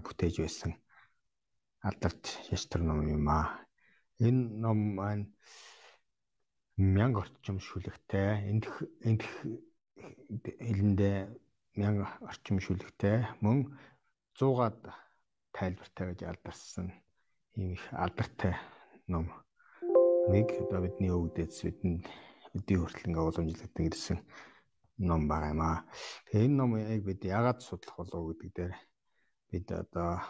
бүтээж байсан алдарт шаштрын ном юм аа. Энэ ном маань мянга орчим шүлэгтэй энд энд хэлэндээ мянга орчим шүлэгтэй мөн 100-аад тайлбартай гэж алдарсан ийм их алдартай ном нэг одоо бидний өвдөц бидэнд өдий хүртэл ингээ уламжлагдсан гэсэн ном байгаа юм аа. Тэгээ энэ номыг бид яагаад судлах болов гэдэг дээр бид одоо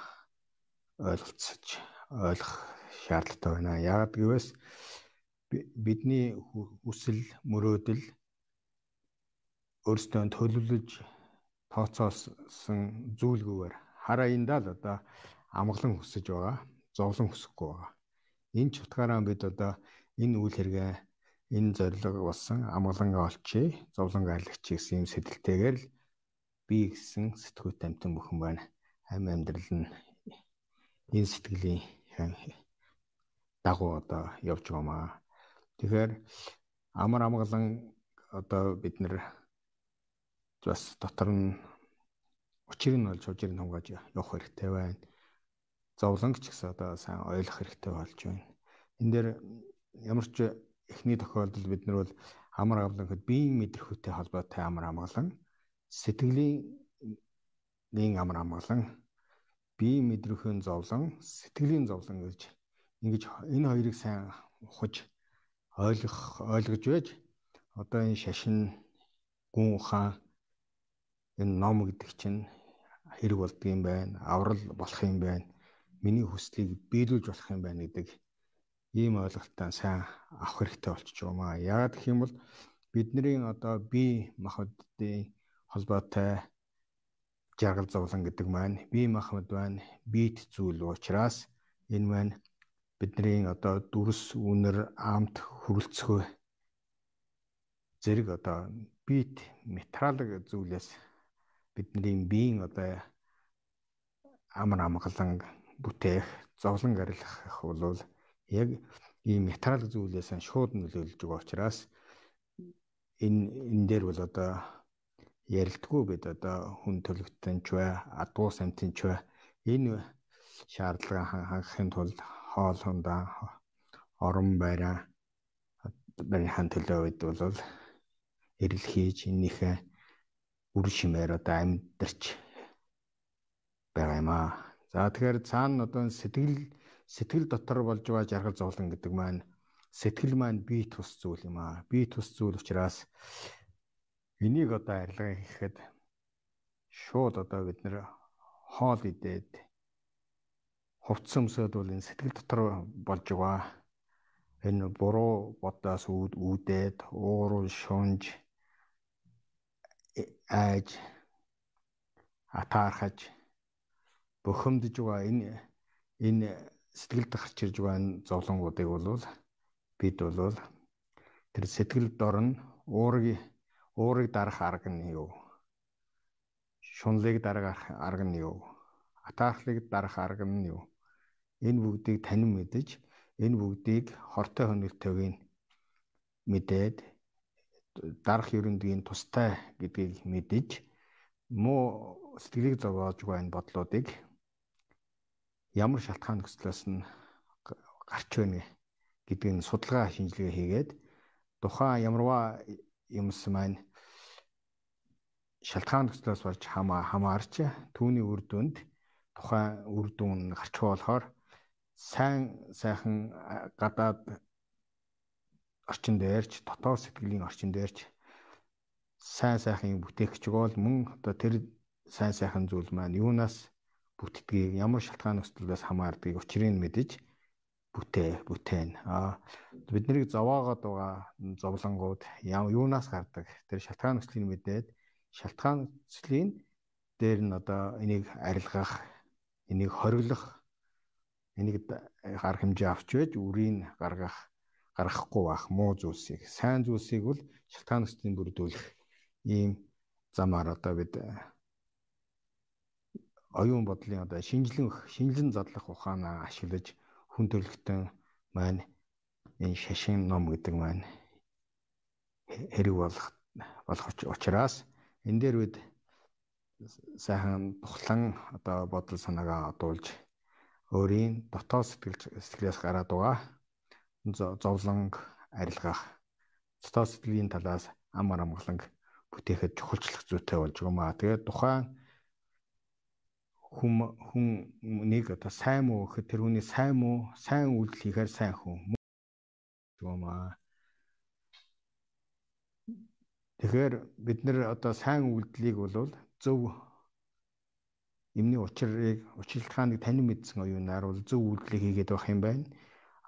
ойлголцож ойлгох шаардлагатай байна. Яагаад гэвээс бидний хүсэл мөрөөдөл өөрсдөө төлөвлөж тооцоолсон зүйлгүйгээр хараа эндаа л одоо амглан хүсэж байгаа, зовлон хүсэхгүй байгаа. Энэ ч утгаараа бид одоо энэ үйл хэрэгэ энэ зориг болсон амглангаа олчий, зовлон гайлагч гэсэн юм сэтэлтэйгээр л би гэсэн сэтгүүт амтан бүхэн байна. Ам амьдрал нь энэ сэтгэлийн дагуу одоо явж байгаамаа. Тэгэхээр амар амгалан одоо бид нэр бас дотор нь учрыг нь олж хужирыг хамгааж явах хэрэгтэй байна. Зовлон ч гэсэн одоо сайн ойлгох хэрэгтэй болж байна. Энд дээр ямар ч эхний тохиолдолд бид нар бол амар амгалан гэхэд биеийн мэдрэхүйтэй холбоотой амар амгалан сэтгэлийн нэг амар амгалан биеийн мэдрэхүйн зовлон сэтгэлийн зовлон гэж ингэж энэ хоёрыг сайн ухаж ойлгох ойлгож байж одоо энэ шашин гүн ухаан энэ ном гэдэг чинь хэрэг болдго юм байна аврал болох юм байна миний хүслийг биелүүлж болох юм байна гэдэг ийм ойлголтоо сайн авах хэрэгтэй болчихж байгаа маа. Яагаад гэх юм бол бидний одоо бие махбодын холбоотой жаргал зовлон гэдэг маань бие махбод байна биет зүйл учраас энэ маань бидний одоо дүрс үнэр амт хүрэлцгөө зэрэг одоо бит металлик зүйлээс бидний биеийн одоо амар амгалан бүтээх зовлон гарилах бол яг ийм металлик зүйлээс шууд нөлөөлж байгаа учраас энэ энэ дээр бол одоо ярилдггүй бид одоо хүн төлөвтөнч бай, адуу самтынч бай энэ шаардлага хангахын тулд хоол хундаа орон байраа барийнхаа төлөө үед бол эрэл хийж энийхээ үр шимээр одоо амьдарч байгаа юм аа. За тэгэхээр цаана одоо сэтгэл сэтгэл дотор болж байгаа жаргал зовлон гэдэг маань сэтгэл маань бие тус зүйл юм аа. Бие тус зүйл учраас энийг одоо арилгаа хийхэд шууд одоо бид нэр хоол идээд хувцсан өмсөд бол энэ сэтгэл дотор болж байгаа. Энэ буруу бодоос үүдээд ууруу шунж айж атаархаж бөхөмдөж байгаа энэ энэ сэтгэлд гарч ирж байгаа энэ зовлонгуудыг бол бид бол тэр сэтгэл дор нь уурыг уурыг дарах арга нь юу? Шунлыг дарах арга нь юу? Атаархлыг дарах арга нь юу? Энэ бүгдийг танин мэдэж энэ бүгдийг хортой хөнөөлтөйг мэдээд дарах ерөндөгийн тустай гэдгийг мэдэж муу сэтгэлийг зовоож байгаа энэ бодлуудыг ямар шалтгаан нөхцлөөс нь гарч байна гэдгийг судалгаа шинжилгээ хийгээд тухайн ямарваа юмс маань шалтгаан нөхцлөөс болж хамаа хамаарч түүний үр дүнд тухайн үр дүн гарч болохоор сайн сайхан гадаад орчин дээрч дотоод сэтгэлийн орчин дээрч сайн сайхан бүтээх гэж бол мөн одоо тэр сайн сайхан зүйл маань юунаас бүтдгийг ямар шалтгаан нөхцлөөс хамаардгийг учрыг мэдэж бүтээ бүтээн. А бидний зовоогоод байгаа зовлонгууд юунаас гардаг? Тэр шалтгаан нөхцөлийг мэдээд шалтгаан нөхцөлийн дээр нь одоо энийг арилгах энийг хориглох энийг гар хэмжээ авч байж үрийг гаргах гаргахгүй байх муу зүйлсийг сайн зүйлсийг бол шалтгаан нөхцөлийн бүрдүүлэх ийм замаар одоо бид э, оюун бодлын одоо шинжилэн шинжилэн задлах ухаанаа ашиглаж хүн төрөлхтөн маань энэ шашин ном гэдэг маань хэрэг болох болох учраас энэ дээр бид сайхан тухлан одоо бодол санаагаа одуулж өөрийн дотоод сэтгэл сэтгэлээс гараад байгаа зовлонг арилгах дотоод сэтгэлийн талаас амар амгаланг бүтээхэд чухалчлах зүйтэй болж байгаа маа. Тэгээд тухайн хүм хүн нэг одоо сайн муу гэхэд тэр хүний сайн муу сайн үйлдэл хийхээр сайн хүн юм аа. Тэгэхээр бид нэр одоо сайн үйлдэлийг бол зөв юмны учрыг учиршилтгааныг танин мэдсэн оюунаар бол зөв үйлдэлийг хийгээд байх юм байна.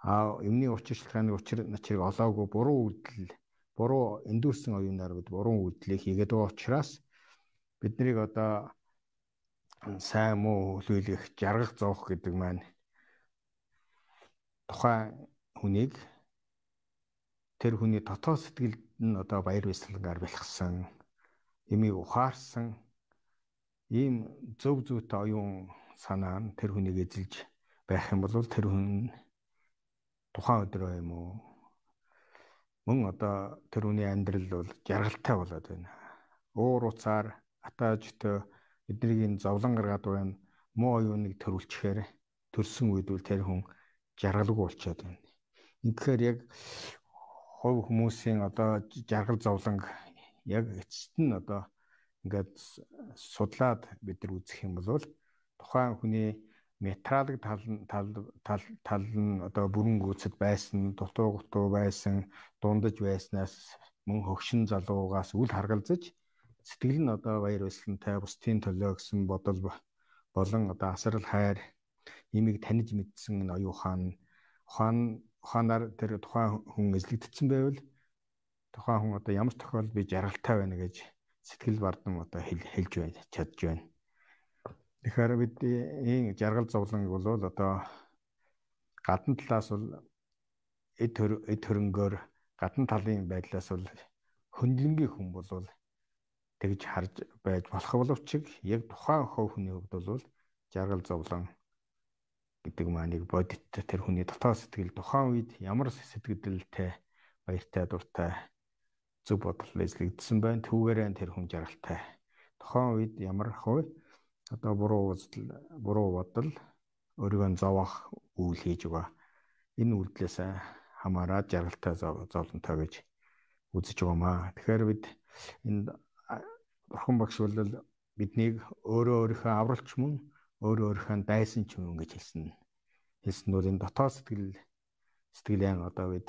А юмны учиршилтгааны учир начрыг олоогүй буруу үйлдэл буруу эндүүрсэн оюунаар бид буруу үйлдэлийг хийгээд байгаа учраас бид нарыг одоо сайн муу хүлээлгэх жаргах зовх гэдэг маань тухайн хүнийг тэр хүний дотоод сэтгэлд нь одоо баяр баясгалангаар бэлгсэн юмыг ухаарсан ийм зөв зүйтэй оюун санаа нь тэр хүнийг эзэлж байх юм бол тэр хүн тухайн өдрөө юм уу мөн одоо тэр хүний амьдрал бол жаргалтай болоод байна. Уур уцаар атаажтай эднийг зовлон гаргаад байна. Муу оюуныг төрүүлчихээр төрсөн үед бол тэр хүн жаргалгүй болчиход байна. Тэгэхээр яг хувь хүмүүсийн одоо жаргал зовлонг яг эцэст нь одоо ингээд судлаад бид нар үзэх юм бол тухайн хүний метралог тал тал тал тал нь одоо бүрэн гүйцэд байсан, дутуу гутуу байсан, дундаж байснаас мөн хөгшин залуугаас үл харгалзаж сэтгэл нь одоо баяр баясгалантай бусдын төлөө гэсэн бодол болон одоо асрал хайр имийг таньж мэдсэн оюу хаан ухаан ухаанаар тэр тухайн хүн эзлэгдсэн байвал тухайн хүн одоо ямар тохиолдолд би жаргалтай байна гэж сэтгэл бардам одоо хэлж байна чадж байна. Тэгэхээр бидний жаргал зовлон бол одоо гадна талаас бол эд эд хөрөнгөөр гадна талын байдлаас бол хөндлөнгийн хүн бол тэгж харж байж болох боловч яг тухайн хувь хүний хувьд бол жаргал зовлон гэдэг мааныг бодит тэр хүний дотоод сэтгэл тухайн үед ямар сэтгэлдэлтэй баяртай дуртай зөв бодол эзлэгдсэн байна. Түүгээрээ тэр хүн жаргалтай. Тухайн үед ямар хөө одоо буруу үзэл, буруу бодол өөрийгөө зовоох үйл хийж байгаа. Энэ үйлдэлээс хамаараад жаргалтай зовлонтой гэж үзэж байгаамаа. Тэгэхээр бид энэ бурхан багш бол биднийг өөрөө өөрийнхөө авралч мөн өөрөө өөрийнхөө дайсан ч юм гэж хэлсэн. Хэлсэн нь энэ дотоод сэтгэл сэтгэлэн одоо бид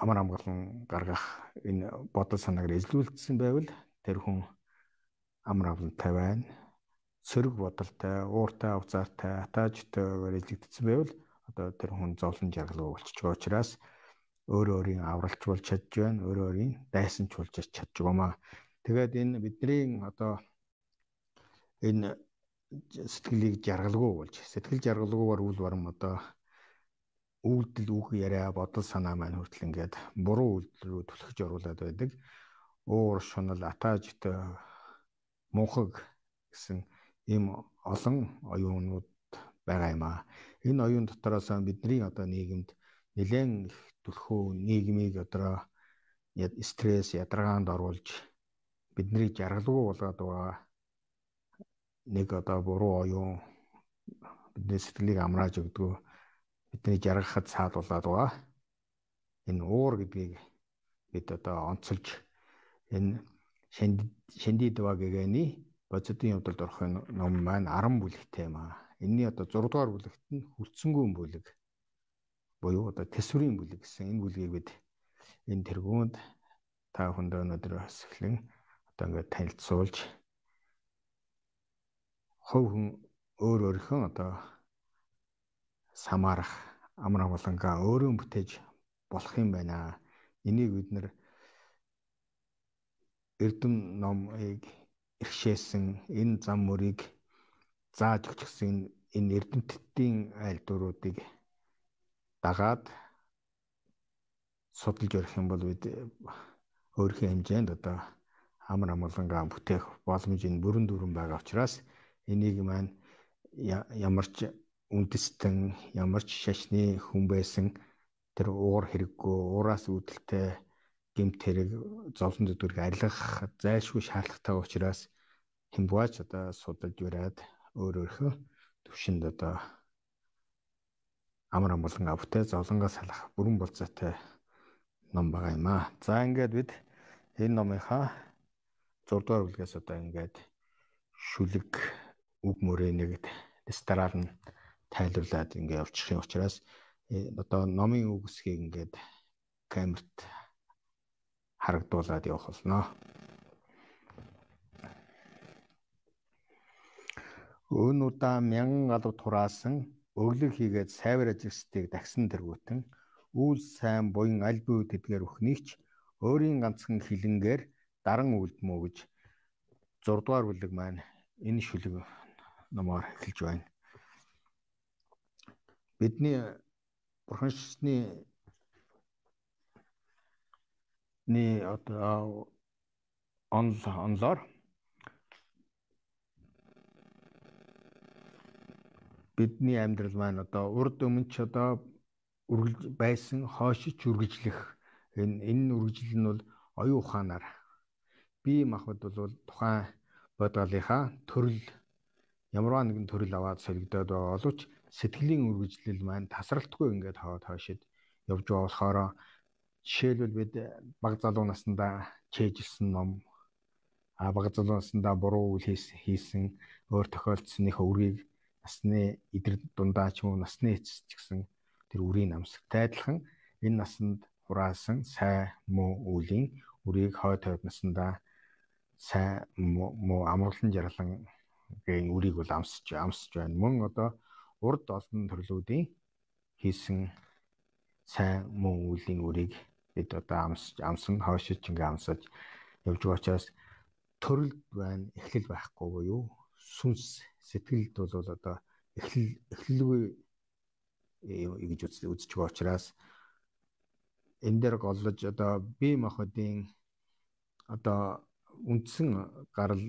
амар амгалан гаргах энэ бодол санаагаар эзлүүлсэн байвал тэр хүн амар амгалантай байна. Сөрөг бодолтой, ууртай, уцаартай, атаажтайгаар эзлэгдсэн байвал одоо тэр хүн зовлон жаргалгүй болчихж байгаа учраас өөрөө өөрийн авралч болж чадж байна, өөрөө өөрийн дайсанч болж чадж байгаамаа. Тэгээд энэ бидний одоо энэ сэтгэлийг жаргалгүй болж, сэтгэл жаргалгүйгээр үл барам одоо үйлдэл үг яриа бодол санаа маань хүртэл ингээд буруу үйлдэл рүү түлхэж оруулаад байдаг. Уур шунал атаажтай мунхаг гэсэн ийм олон оюунууд байгаа юм аа. Энэ оюун дотроос бидний одоо нийгэмд нэлээд их түлхүү нийгмийг одоо стресс ядаргаанд оруулж биднийг жаргалгүй болгоод байгаа нэг одоо буруу оюун бидний сэтгэлийг амрааж өгдөг бидний жаргахад саадуулаад байгаа. Энэ уур гэдгийг бид одоо онцолж энэ Шэнди Двагэгэний бодитын явдалд орох ном маань 10 бүлэгтэй юм аа. Энийний одоо 6 дугаар бүлэгт нь хүлцэнгүй бүлэг буюу одоо төсвөрийн бүлэг гэсэн энэ бүлгийг бид энэ тэргуунд та бүхэнд өнөөдөр бас эхлэн одоо ингээд танилцуулж хувь хүн өөр өөрийнхөө одоо самаарах амар амгалангаа өөрөө бүтээж болох юм байна. Энийг бид нэр Эрдэм номыг ирхшээсэн энэ зам мөрийг зааж өгчихсэн энэ эрдэмтдийн айл дуруудыг дагаад судалж өрөх юм бол бид өөрхийн хэмжээнд одоо амар амгалангаа бүтээх боломж энэ бүрэн дүрэн байгаа учраас энийг маань ямар ч үндэстэн ямар ч шашны хүн байсан тэр уур хэрэггүй уураас үүдэлтэй гимт хэрэг зовлон зүдгэрэг арилгах зайлшгүй шаардлагатай учраас хэмбуач одоо судалж ураад өөр өөрхөө төвшөнд одоо амар амгалан автай зовлонгоос салах бүрэн болцоотой ном байгаа юм аа. За ингээд бид энэ номынхаа 6 дугаар бүлгээс одоо ингээд шүлэг үг мөрөөнийг стараар нь тайлбарлаад ингээд явчих юм учраас э, одоо номын үгсгийг ингээд камерт харагдуулаад явах болно. Өн удаа мянган галуу тураасан өглөг хийгээд сайвар ажилчдыг дагсан тэргүүтэн үйл сайн буян аль бие тэдгээр өхнийч өөрийн ганцхан хилэнгээр даран үлдмөө гэж 6 дугаар бүлэг маань энэ шүлэг номоор эхэлж байна. Бидний бурхан шишний ни одоо он онлоор бидний амьдрал маань одоо урд өмнө ч одоо үргэлж байсан хойшиж үргэлжлэх. Энэ энэ үргэлжил нь бол оюун ухаанаар. Бие махбод бол тухайн бодгалынхаа төрөл ямарваа нэгэн төрөл аваад солигдоод байгаа боловч сэтгэлийн үргэлжлэл маань тасралтгүй ингээд хаваад хойшид явж байгаа болохоор Жишээлбэл бид баг залуу наснда чэйжилсэн ном а баг залуу наснда буруу үйл хийсэн өөр тохиолдсон их үргийг насны идэр дундаа ч юм уу насны эцэс ч гэсэн тэр үрийн намсагтай адилхан энэ насанд хураасан сайн муу үлийн үрийг хойд хойд наснда сайн муу амгалан жаргалан гэн үрийг бол амсч амсч байна. Мөн одоо урд олон төрлүүдийн хийсэн сайн муу үлийн үрийг бид одоо амсч амсан хойшиж ингээ амсаж явж байгаа учраас төрөлд байна эхлэл байхгүй буюу сүнс сэтгэлд бол одоо эхлэл эхлэлгүй гэж үзэж байгаа учраас энэ дээр голлож одоо бие махбодын одоо үндсэн гарал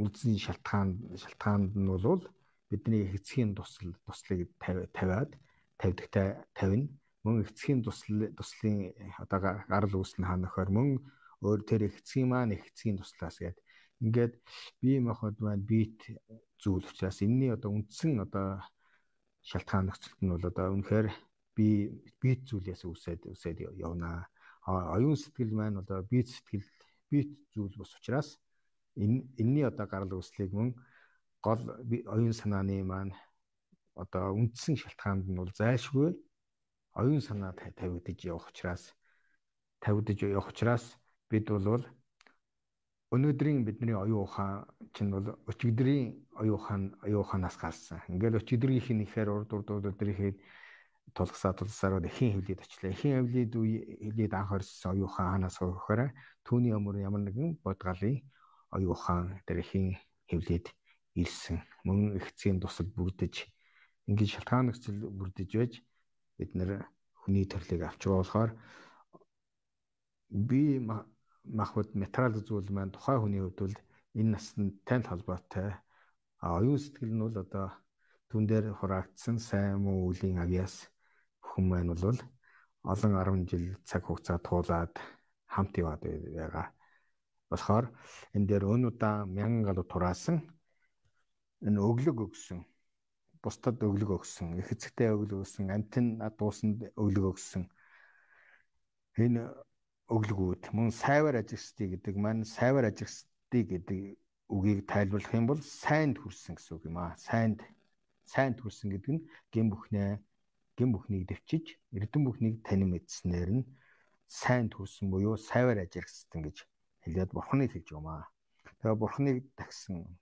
үлдсэн шалтгаан шалтгаанд нь бол бидний эцгийн тусал туслыг тавиад тавьдагтай тавина. Мөн эцгийн тусал туслын одоо гарал үүснэ хаа нөхөр. Мөн өөр тэр эцгийн маань эцгийн туслаас гээд ингээд бие махбод маань биет зүйл учраас энэний одоо үндсэн одоо шалтгаан нөхцөлт нь бол одоо үнэхээр би биет зүйлээс үсээд үсээд явна. Оюун сэтгэл маань одоо биет сэтгэл биет зүйл бос учраас энэ энэний одоо гарал үүслийг мөн гол оюун санааны маань одоо үндсэн шалтгаанд нь бол зайлшгүй оюун санаа тавигдж явах учраас тавигдж явах учраас бид бол өнөөдрийн бидний оюун ухаан чинь бол өчигдрийн оюун ухаан оюун ухаанаас гарсан. Ингээл өчигдрийнх нь ихээр урд урд өдрийнхээ тулгасаа тулсаар эхийн хөвлөд очлаа. Эхийн хөвлөд хөвлөд анх орсон оюун ухаан ханаас хөхөөр түүний өмөр ямар нэгэн бодгалын оюун ухаан тэр эхийн хөвлөд ирсэн. Мөн ихцгийн тусал бүрдэж ингээд шалтгаан нөхцөл бүрдэж байж бид нэр хүний төрлийг авч болохоор би махбод материал зүйл маань тухайн хүний хувьд бол энэ насанд танд холбоотой а оюун сэтгэл нь бол одоо түн дээр хураагдсан сайн муу үлийн авьяас бүхэн маань бол олон 10 жил цаг хугацаа туулаад хамт яваад байгаа. Болохоор энэ дээр өн удаа мянган галуу тураасан энэ өглөг өгсөн бусдад өглөг өгсөн, их эцэгтэй өглөг өгсөн, амтэн дуусанд өглөг өгсөн. Энэ өглөгүүд мөн сайвар ажигсдыг гэдэг маань сайвар ажигсдыг гэдэг үгийг тайлбарлах юм бол сайнд хүрсэн гэсэн үг юм аа. Сайнд сайнд хүрсэн гэдэг нь гин бүхнээ гин бүхнийг дэвчиж эрдэм бүхнийг танин мэдснээр нь сайнд хүрсэн буюу сайвар ажигсдэн гэж хэлээд бурхныг хэлж юм аа. Тэгээ бурхныг тагсан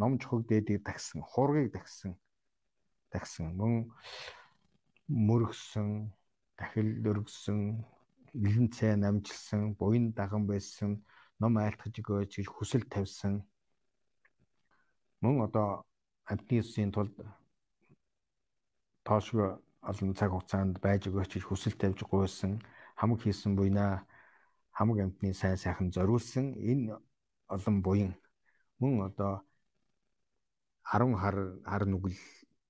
ном чухаг дээдийг тагсан хургийг тагсан тагсан мөн мөргсөн дахил өргсөн илэн цай намжилсан буян даган байсан ном айлтгаж өгөөч гэж хүсэл тавьсан. Мөн одоо амтны үсгийн тулд тоошгүй олон цаг хугацаанд байж өгөөч гэж хүсэл тавьж гуйсан хамаг хийсэн буйнаа хамаг амтны сайн сайхан зориулсан энэ олон буян. Мөн одоо 10 хар хар нүгэл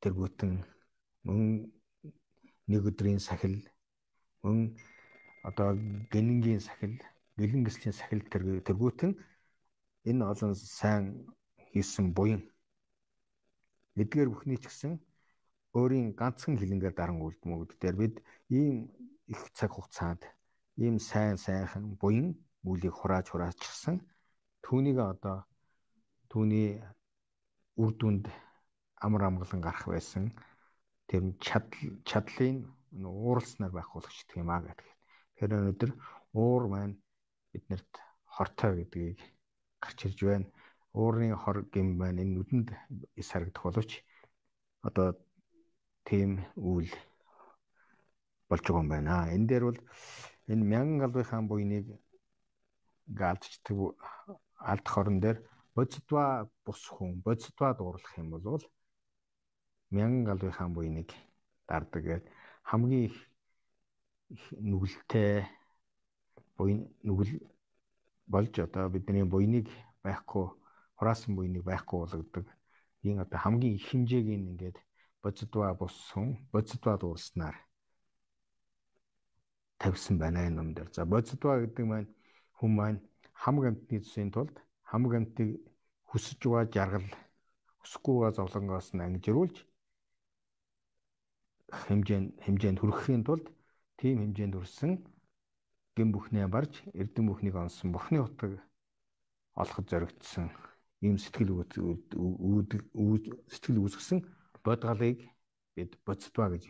тэргүүтэн мөн нэг өдрийн сахил мөн одоо гэнэнгийн сахил гэлэн гислийн сахил тэргүүтэн энэ олон сайн хийсэн буян эдгээр бүхний ч гэсэн өөрийн ганцхан хилэнгээр даран үлдмүүд дээр бид ийм их цаг хугацаанд ийм сайн сайхан буян мөлийг хурааж хураачсан түүнийг одоо түүний үр дүнд амар амгалан гарах байсан тэр чадлын ууралснаар байх болгоч гэх юм аа гэдэг. Тэгэхээр өнөөдөр уур маань биднэрт хортой гэдгийг гарч ирж байна. Уурын хор гэм маань энэ нүдэнд ис харагдах боловч одоо тийм үйл болж байгаа юм байна. Энэ дээр бол энэ мянган галбай хаан буйныг гаалцдаг алд хорон дээр бодитва бус хүн бодитва дуурлах юм бол мянган галбай хаан буйныг дардаг гэдэг хамгийн их нүгэлтэй буйн нүгэл болж одоо бидний буйныг байхгүй хураасан буйныг байхгүй болгодог. Ийм одоо хамгийн их хэмжээг ингээд бодитва бус хүн бодитва дуурснаар тавьсан байна энэ ном дээр. За бодитва гэдэг маань хүн маань хамаг амтны төсвийн тулд хамаг амтыг хүсэж байгаа жаргал өсөхгүйгээ зовлонгоос нь ангижруулж хэмжээнд хэмжээнд хүрэхийн тулд тийм хэмжээнд хүрсэн гэм бүхнээ барж эрдэм бүхнийг онсон бурхны утгыг олоход зоригдсон ийм сэтгэл сэтгэл үүсгэсэн бодгалыг бид бодцдва гэж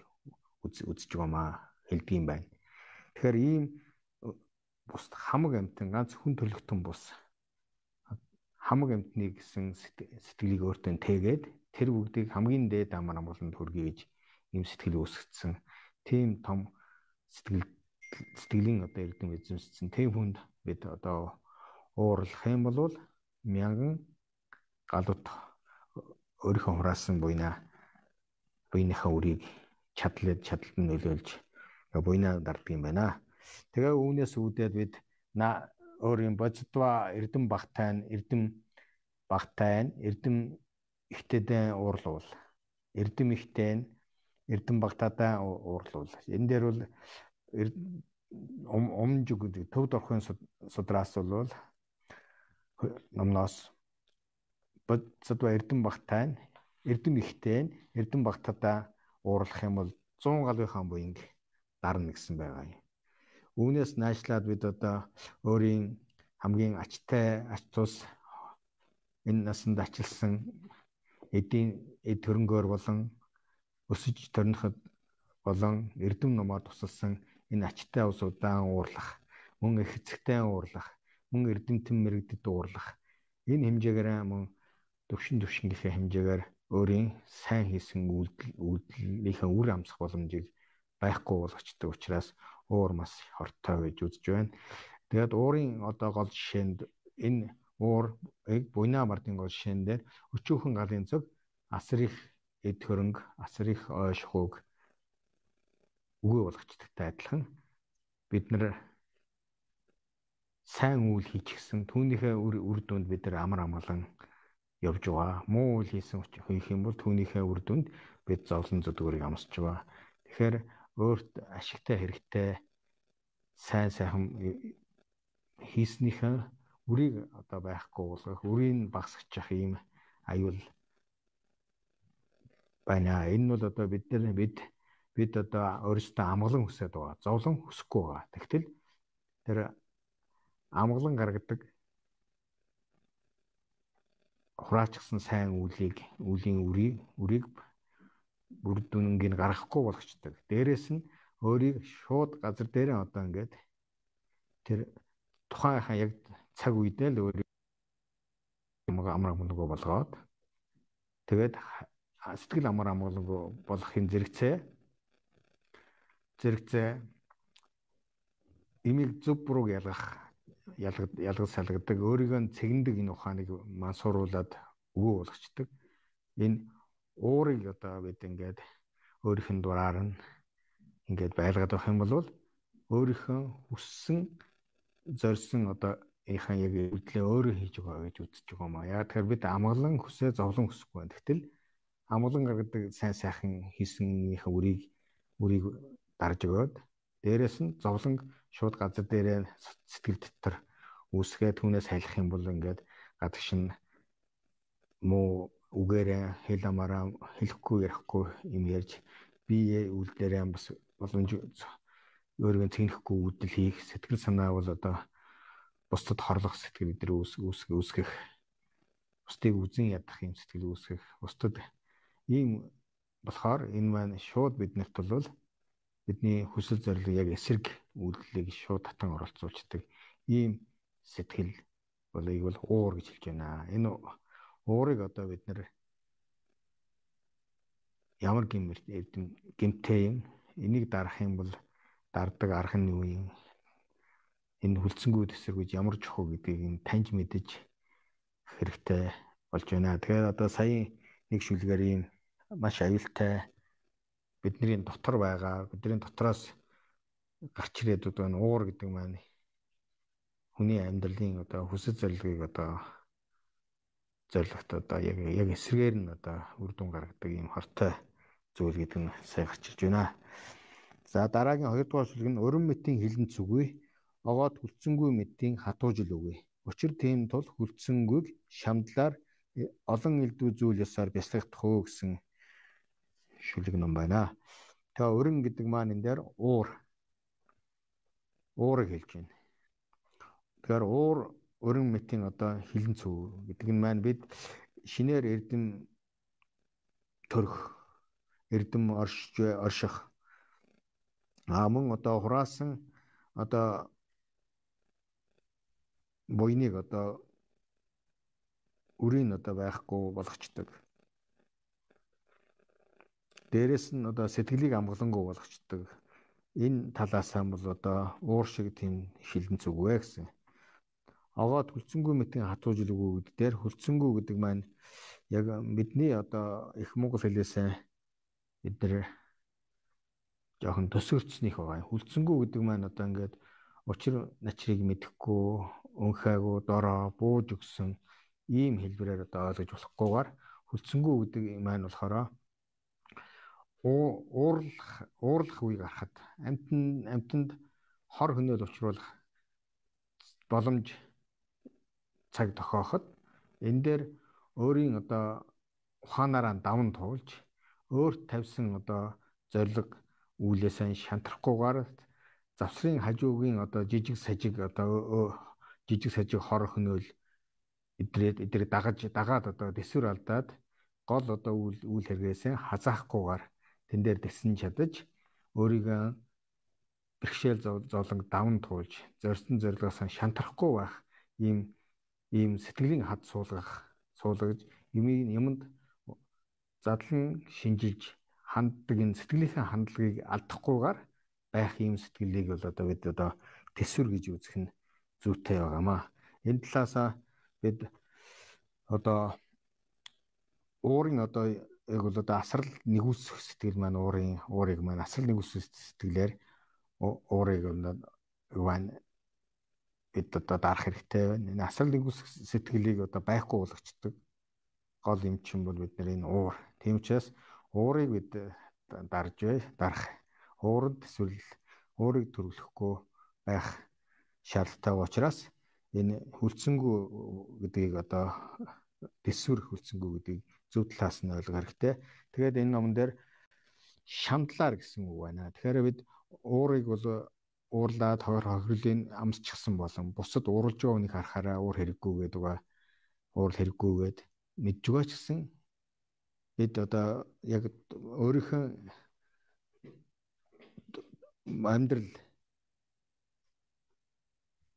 үзэж байгаа маа хэлдэг юм байна. Тэгэхээр ийм бус хамаг амтан ганц хүн төлөвтөн бус хамаг амтны гэсэн сэтгэлийг өөртөө тээгээд тэр бүгдийг хамгийн дээд амар амгаланд хүргэе гэж ийм сэтгэл үүсгэсэн. Тийм том сэтгэл сэтгэлийн одоо эрдэм эзэмшсэн. Тийм хүнд бид одоо уурлах юм бол мянган галууд өөрийнхөө хураасан буйнаа буйныхаа үрийг чадлаад чадалд нь нөлөөлж буйнаа дарддаг юм байна. Тэгээ үүнээс үүдээд бид өөрийн бодитва эрдэм багтай нь эрдэм багтай нь эрдэм ихтэйдэн уурлуул эрдэм ихтэй нь эрдэм багтаадаа уурлуул. Энэ дээр бол умж гэдэг төвд орхон судраас бол номноос. Бодитва эрдэм багтай нь эрдэм ихтэй нь эрдэм багтаадаа уурлах юм бол 100 галын хаан буянг дарна гэсэн байгаа юм. Үүнээс наашлаад бид одоо өөрийн хамгийн ачтай ач тус энэ насанд ачилсан эдийн эд хөрөнгөөр болон өсөж төрнөхөд болон эрдэм номоор тусалсан энэ ачтай ус удаан уурлах, мөн их эцэгтэй уурлах, мөн эрдэмтэн мэрэгдэд уурлах энэ хэмжээгээр мөн төвшин төвшин гэхээ хэмжээгээр өөрийн сайн хийсэн үйлдэл үйлдэлийнхээ үр амсах боломжийг байхгүй болгочтой учраас уур маш хортой гэж үзэж байна. Тэгээд уурын одоо гол жишээнд энэ уурыг буйна мардын гол жишээн дээр өчүүхэн галын цог асар их эд хөрөнгө, асар их ойш хууг үгүй болгочдогтой адилхан бид нар сайн үйл хийчихсэн түүнийхээ үр дүнд бид нар амар амгалан явж байгаа. Муу үйл хийсэн хийх юм бол түүнийхээ үр дүнд бид зовлон зүдгүүрийг амсч байгаа. Тэгэхээр өөрт ашигтай хэрэгтэй сайн сайхан хийснийхээ үрийг одоо байхгүй болгох, үрийг багасгах ийм аюул байна. Энэ бол одоо бид нар бид бид одоо өөрсдөө амгалан хүсэж байгаа. Зовлон хүсэхгүй байгаа. Тэгтэл тэр амгалан гаргадаг хураачсан сайн үлийг үлийн үрийг үрийг бүр дүнгийн гаргахгүй болгочдөг. Дээрээс нь өөрийг шууд газар дээрээ одоо ингээд тэр тухайхан яг цаг үедээ л өөрийг амар амгалангүй болгоод тэгээд сэтгэл амар амгалангүй болохын зэрэгцээ зэрэгцээ имийг зөв бурууг ялгах ялгаж салгадаг өөрийгөө цэгэндэг энэ ухааныг мансууруулад өгөө болгочдөг энэ уурыг одоо бид ингээд өөрийнх нь дураар нь ингээд байлгаад авах юм бол өөрийнхөө хүссэн зорьсон одоо ийхэн яг үйлдэлээ өөрөө хийж байгаа гэж үзэж байгаа юм аа. Яг тэгэхээр бид амгалан хүсээ зовлон хүсэхгүй байна. Гэтэл амгалан гаргадаг сайн сайхан хийсэнийхээ үрийг үрийг дарж өгөөд дээрэс нь зовлон шууд газар дээрээ сэтгэл дотор үүсгээ түүнээс салих юм бол ингээд гадагш нь муу үгээрээ хэл амаараа хэлэхгүй ярихгүй юм ярьж бие үйлдэлээрээ бас боломж өөрийн цэгнэхгүй үйлдэл хийх сэтгэл санаа бол одоо бусдад хорлох сэтгэл өдр үүсгэх бусдыг үзен ядах юм сэтгэл үүсгэх бусдад ийм болохоор энэ маань шууд биднэрт бол бидний хүсэл зорилго яг эсрэг үйлдэлийг шууд татан оролцуулдаг ийм сэтгэл болыг бол уур гэж хэлж байна. Энэ уурыг одоо бид нэр ямар гэмэр гэмтэй юм энийг дарах юм бол дарддаг арга нь юу юм энэ хүлцэнгүүд эсэргүүж ямар жохоо гэдгийг нь таньж мэдэж хэрэгтэй болж байна. Тэгэхээр одоо сая нэг шүлгээр ийм маш аюултай бидний дотор байгаа бидний дотроос гарч ирээд одоо энэ уур гэдэг маань хүний амьдралын одоо хүсэл зорилгыг одоо зорилгот одоо яг яг эсрэгээр нь одоо үр дүн гаргадаг юм хортой зүйл гэдэг нь сайн гарч ирж байна. За дараагийн хоёрдугаар шүлэг нь өрөн мэтийн хилэн зүгүй огоод хүлцэнгүй мэдийн хатуужил үгүй. Учир тийм тул хүлцэнгүйг шамдлаар олон элдв зүйл ёсоор бясалгах хөө гэсэн шүлэг ном байна. Тэгээ өрн гэдэг маань энэ дээр уур уурыг хэлж байна. Тэгэхээр уур өрн мэтийн одоо хилэн цөв гэдэг нь маань бид шинээр эрдэм төрөх эрдэм оршиж орших а мөн одоо хураасан одоо буйныг одоо үрийг одоо байхгүй болгочдөг. Дээрэс нь одоо сэтгэлийг амгалангүй болгочдөг. Энэ талаасаа бол одоо уур шиг тийм шилэн зүгвэ гэсэн. Огоод хүлцэнгүй мэтийн хатуужил үгүй гэдэг дээр хүлцэнгүй гэдэг маань яг бидний одоо их монгол хэлээсээ бид нэр жоохон төсөөлцснийх байгаа. Хүлцэнгүй гэдэг маань одоо ингээд учир начрыг мэдэхгүй, өнхайгуу, дороо, бууж өгсөн ийм хэлбэрээр одоо ойлгож болохгүйгээр хүлцэнгүй гэдэг маань болохоор уурлах уурлах үе гарахад амтэн амтанд хор хөнөөл учруулах боломж цаг тохиоход энэ дээр өөрийн одоо ухаанаараа даван туулж өөрт тавьсан одоо зориг үүлээ сайн шантрахгүйгээр завсрын хажуугийн одоо жижиг сажиг одоо жижиг сажиг хор хөнөөл эдрээд эдрийг дагаж дагаад одоо дэсвэр алдаад гол одоо үйл үйл хэрэгээсээ хазаахгүйгээр тэн дээр дэсэн чадаж өөрийгөө бэрхшээл зовлон давн туулж зорьсон зорилгоос шантрахгүй байх ийм ийм сэтгэлийн хад суулгах суулгаж юмыг юмд задлан шинжилж ханддаг энэ сэтгэлийнхээ хандлагыг алдахгүйгээр байх ийм сэтгэлийг бол одоо бид одоо төсвөр гэж үзэх нь зүйтэй байгаамаа. Энэ талаасаа бид одоо уурын одоо яг бол одоо асрал нэгүсэх сэтгэл маань уурын уурыг маань асрал нэгүсэх сэтгэлээр уурыг маань бид одоо дарах хэрэгтэй байна. Энэ асрал нэгүсэх сэтгэлийг одоо байхгүй болгочдөг гол юм чинь бол бид нар энэ уур. Тийм учраас уурыг бид дарж бай, дарах. Уурд эсвэл уурыг төрүүлэхгүй байх шаардлагатай учраас энэ хүлцэнгүү гэдгийг одоо дэсвэр хүлцэнгүү гэдгийг зөв талаас нь ойлгох хэрэгтэй. Тэгээд энэ номон дээр шамдлаар гэсэн үг байна. Тэгэхээр бид уурыг бол уурлаад хойр хохирлын амсчихсан болон бусад ууралж байгаа хүнийг харахаараа уур хэрэггүй гэдэг байгаа. Уурал хэрэггүй гэд мэдж байгаа ч гэсэн бид одоо яг өөрийнхөө амьдрал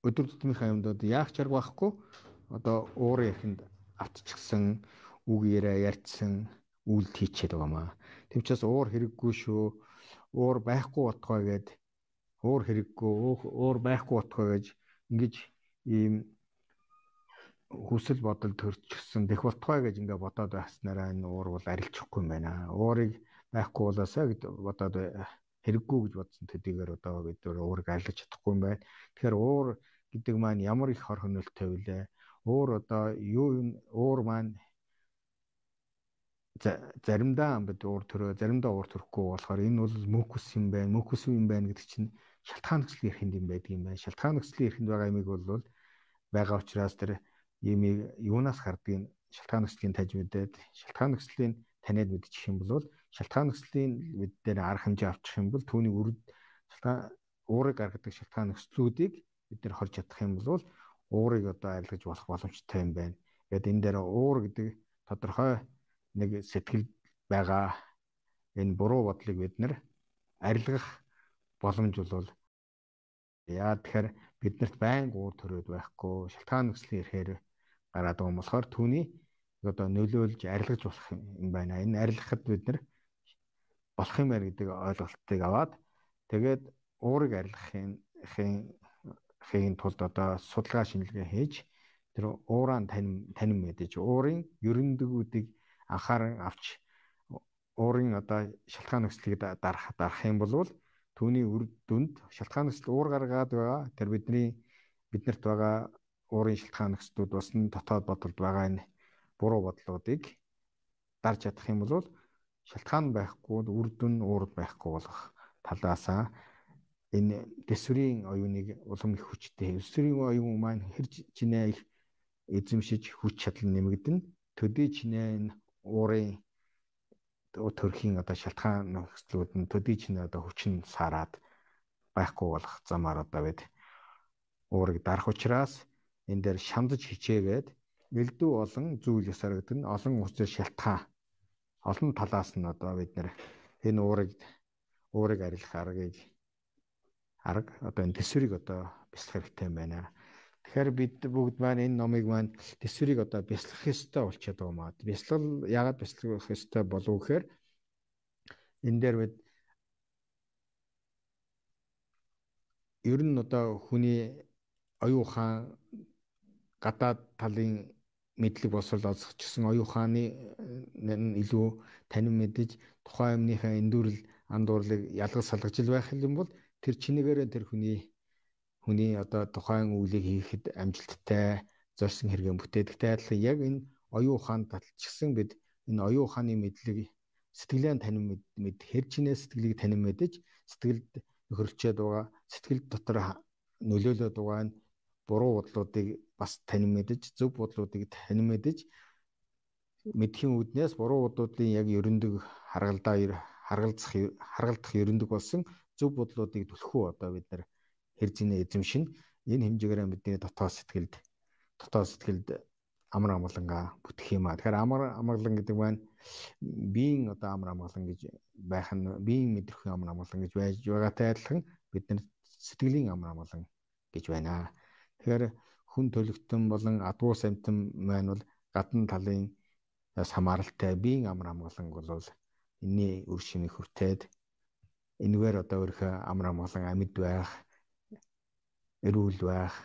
өдөр тутмынхаа юмдууд яах чарга байхгүй одоо уурын эрхэнд автчихсан үг яриа ярьцсан үйлд хийчихэд байгаамаа. Тэм учраас уур хэрэггүй шүү. Уур байхгүй утгаа гэд уур хэрэггүй уур байхгүй утгаа гэж ингэж ийм хүсэл бодол төрчихсөн дэх утгаа гэж ингээ бодоод байснараа энэ уур бол арилчихгүй юм байна. Уурыг байхгүй болоосаа гэд бодоод хэрэггүй гэж бодсон төдийгээр одоо бид уурыг арилгаж чадахгүй юм байна. Тэгэхээр уур гэдэг маань ямар их хор хөнөөлттэй вүлээ. Уур одоо юу юм уур маань заримдаа бид уур төрөө заримдаа уур төрөхгүй болохоор энэ бол мөнхөс юм байна мөнхөс юм байна гэдэг чинь шалтгаан нөхцөлийн эрхэнд юм байдаг юм байна. Шалтгаан нөхцөлийн эрхэнд байгаа юмыг бол байгаа учраас тэр юмыг юунаас хардгийг шалтгаан нөхцөлийн таж мэдээд шалтгаан нөхцөлийн таниад мэдчих юм бол шалтгаан нөхцөлийн бид дээр арга хэмжээ авчих юм бол түүний үрд шалтгаан уурыг гаргадаг шалтгаан нөхцлүүдийг бид нэр хорж чадах юм бол уурыг одоо арилгаж болох боломжтой юм байна. Тэгэд энэ дээр уур гэдэг тодорхой нэг сэтгэл байгаа энэ буруу бодлыг бид нэр арилгах боломж бол яа тэгэхээр биднэрт байнга уур төрөөд байхгүй шалтгаан нөхцөлийн ихээр гараад байгаа болохоор түүний одоо нөлөөлж арилгаж болох юм байна. Энэ арилгахад бид нар болох юм байна гэдэг ойлголтыг аваад тэгээд уурыг арилгахын хин тулд одоо судалгаа шинжилгээ хийж тэр уураа танин танин мэдээж уурын ерөндөгүүдийг анхааран авч уурын одоо шалтгаан нөхцөлийг дарах дарах юм бол түүний үр дүнд шалтгаан нөхцөл уур гаргаад байгаа тэр бидний биднэрт байгаа уурын шалтгаан нөхцлүүд бас нь дотоод бодолд байгаа энэ буруу бодлуудыг дарж чадах юм бол шалтгаан байхгүй үр дүн уурд байхгүй болох талаасаа энэ дэсврийн оюуныг улам их хүчтэй. Дэсврийн оюун маань хэр чинээ их эзэмшиж хүч чадал нэмэгдэн төдий чинээ энэ уурын төрхийн одоо шалтгаан нөхцлүүд нь төдий чинь одоо хүчин саарад байхгүй болох замаар одоо бид уурыг дарах учраас энэ дээр шамдаж хичээгээд элдв олон зүйл ясарагдана олон учир шалтгаан олон талаас нь одоо бид нэр энэ уурыг уурыг арилгах аргыг арга одоо энэ төсвөрийг одоо бяцлах хэрэгтэй байна. Тэгэхээр бид бүгд маань энэ номыг маань төсвөрийг одоо бяцлах ёстой болчиход байгаа маа. Бяцлал яагаад бяцлах ёстой болов гэхээр энэ дээр бид ер нь одоо хүний оюун ухаан гадаад талын мэдлэг боловсрол олзчихсан оюун ухааны илүү танин мэдэж тухайн юмныхаа эндүрэл андуурлыг ялгаж салгаж байх юм бол тэр чинээгээр тэр хүний хүний одоо тухайн үйлийг хийхэд амжилттай зорьсон хэрэгэн бүтээдэгтэй адилхан яг энэ оюун ухаанд таталчихсан бид энэ оюун ухааны мэдлэг сэтгэлээ танин мэд хэрчнээ сэтгэлийг танин мэдэж сэтгэлд нөхөрлчээд байгаа сэтгэл дотор нөлөөлөд байгаа нь буруу бодлуудыг бас танин мэдэж зөв бодлуудыг танин мэдэж мэдхийн үүднээс буруу бодлуудын яг ерөндөг харгалдаа харгалзах харгалдах ерөндөг болсон зөв бодлуудыг түлхүү одоо бид нар хэрзинэ эзэмшин энэ хэмжээгээр бидний дотоод сэтгэлд дотоод сэтгэлд амар амгалангаа бүтэх юм а. Тэгэхээр амар амгалан гэдэг маань биеийн одоо амар амгалан гэж байх нь биеийн мэдрэхүйн амар амгалан гэж байж байгаатай адилхан бид нар сэтгэлийн амар амгалан гэж байна. Тэгэхээр хүн төлөвтөн болон адгуу самтан маань бол гадна талын хамааралтай биеийн амар амгалан бол энэний үр шимийг хүртээд энэгээр одоо өөрийнхөө амар амгалан амьд байх эрүүл байх.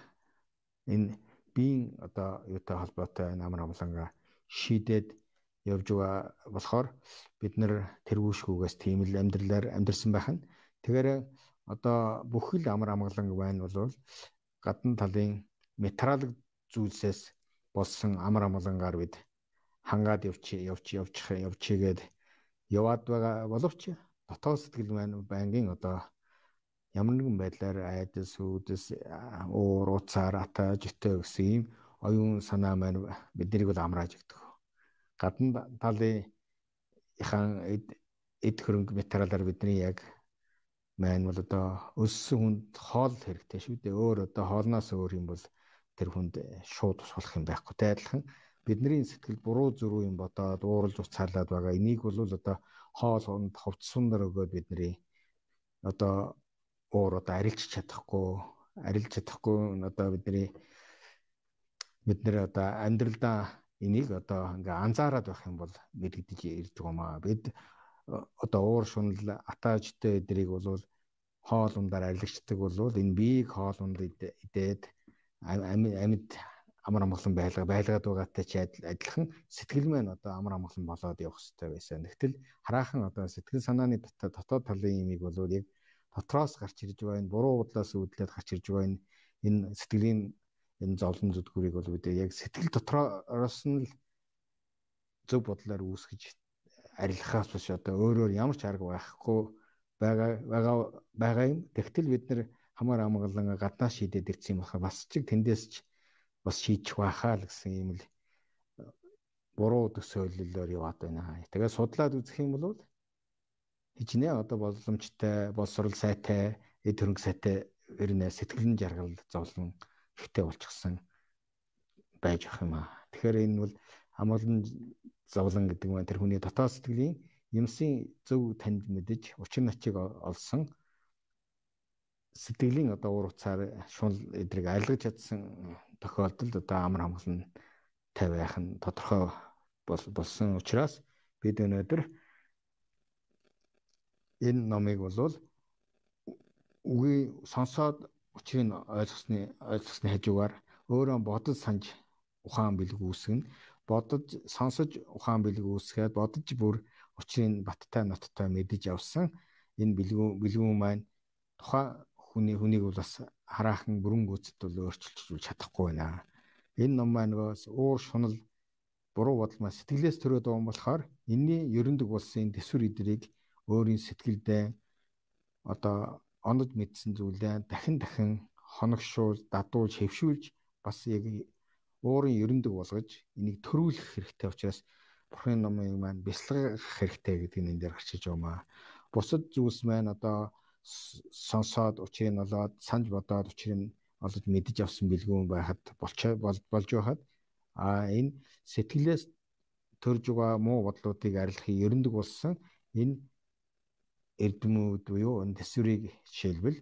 Энэ биеийн одоо юутай холбоотой амар амгалангаа шийдээд явж байгаа болохоор бид нэр тэргүүшгүйгээс тийм л амьдралаар амьдрсан байх нь. Тэгэхээр одоо бүхэл амар амгалан байна бол гадна талын металлик зүйлсээс болсон амар амгалангаар бид хангаад явчих явчих явчих явчихгээд яваад байгаа боловч дотоод сэтгэл байнгын одоо ямар нэгэн байдлаар айдас үүдс уур уцаар ата житэй гэсэн ийм оюун санаа маань биднийг бол амрааж өгдөг. Гадна талын яхан эд хөрөнгө материалаар бидний яг маань бол одоо өссөн хүнд хоол хэрэгтэй шүү дээ. Өөр одоо хоолноос өөр юм бол тэр хүнд шууд тусах юм байхгүй. Тэ адилхан бидний сэтгэл буруу зөрүү юм бодоод ууралж уцаалаад байгаа. Энийг бол одоо хоол хонд ховцсундар өгөөд бидний одоо уур одоо арилж чадахгүй арилж чадахгүй одоо бидний бид нэр одоо амьдралдаа энийг одоо ингээ анзаараад байх юм бол мэдэгдэж ирж байгаа маа. Бид одоо уур шунал атаажтай эдрийг бол хоол ундаар арилгачдаг бол энэ биеийг хоол унд идээд амьд амар амгалан байлга байлгаад байгаатай ч адилхан сэтгэл маань одоо амар амгалан болоод явах хэрэгтэй байсан. Тэгтэл хараахан одоо сэтгэл санааны дотоод талын имийг бол яг дотроос гарч ирж энэ буруу бодлоос үүдлээд гарч ирж байгаа энэ сэтгэлийн энэ зовлон зүтгүүрийг бол бид яг сэтгэл дотроос нь л зөв бодлоор үүсгэж арилгахаас биш одоо өөрөөр ямар ч арга байхгүй байгаа байгаа байгаа юм. Тэгтэл бид нэр хамаар амгалан гаднаа шийдээд ирсэн юм баха бас ч тэндээс ч бас шийдчих байхаа л гэсэн юм л буруу төсөөллөөр яваад байна. Тэгээд судлаад үзэх юм бол хичнээн одоо боломжтой, боловсрол сайтай, эд хөрөнгө сайтай эрнэ сэтгэлэн жаргал зовлон ихтэй болчихсон байж ах юм аа. Тэгэхээр энэ бол амгалан зовлон гэдэг нь тэр хүний дотоод сэтгэлийн юмсын зөв танд мэдэж учир начиг олсон сэтгэлийн одоо уур уцаар шунал эдрийг айлгаж чадсан тохиолдолд одоо амар хамгаална 50 байх нь тодорхой болсон учраас бид өнөөдөр энэ номыг болвол үгүй сонсоод учрыг ойлгосны ойлгосны хажуугаар өөрөө бодож санаж ухаан бэлэг үүсгэн бодож сонсож ухаан бэлэг үүсгээд бодож бүр учрыг баттай ноттой мэдэж явсан энэ бэлгүү бэлгүү маань тухайн хүний хүнийг бол бас хараахан бүрэн гүйцэд бол өөрчилж чадахгүй байна. Энэ ном маань нөгөө уур шунал буруу бодлоо сэтгэлээс төрөөд байгаа болохоор энэний ерөндөг болсон төсвөр идрийг өөрийн сэтгэлдээ одоо онож мэдсэн зүйлээ дахин дахин хоногшуул, дадуулж, хэвшүүлж бас яг уурын ерөндөг болгож энийг төрүүлэх хэрэгтэй учраас Бурхны номын маань бясалгах хэрэгтэй гэдэг нь энэ дээр гарч иж байгаа маа. Бусад зүйлс маань одоо сонсоод учрыг нь олоод санаж бодоод учрыг нь олж мэдэж авсан бэлгүүн байхад болч болж байхад а энэ сэтгэлээс төрж байгаа муу бодлуудыг арилгахын ерөндөг болсон энэ эрдэмүүд буюу энэ төсврийг жишээлбэл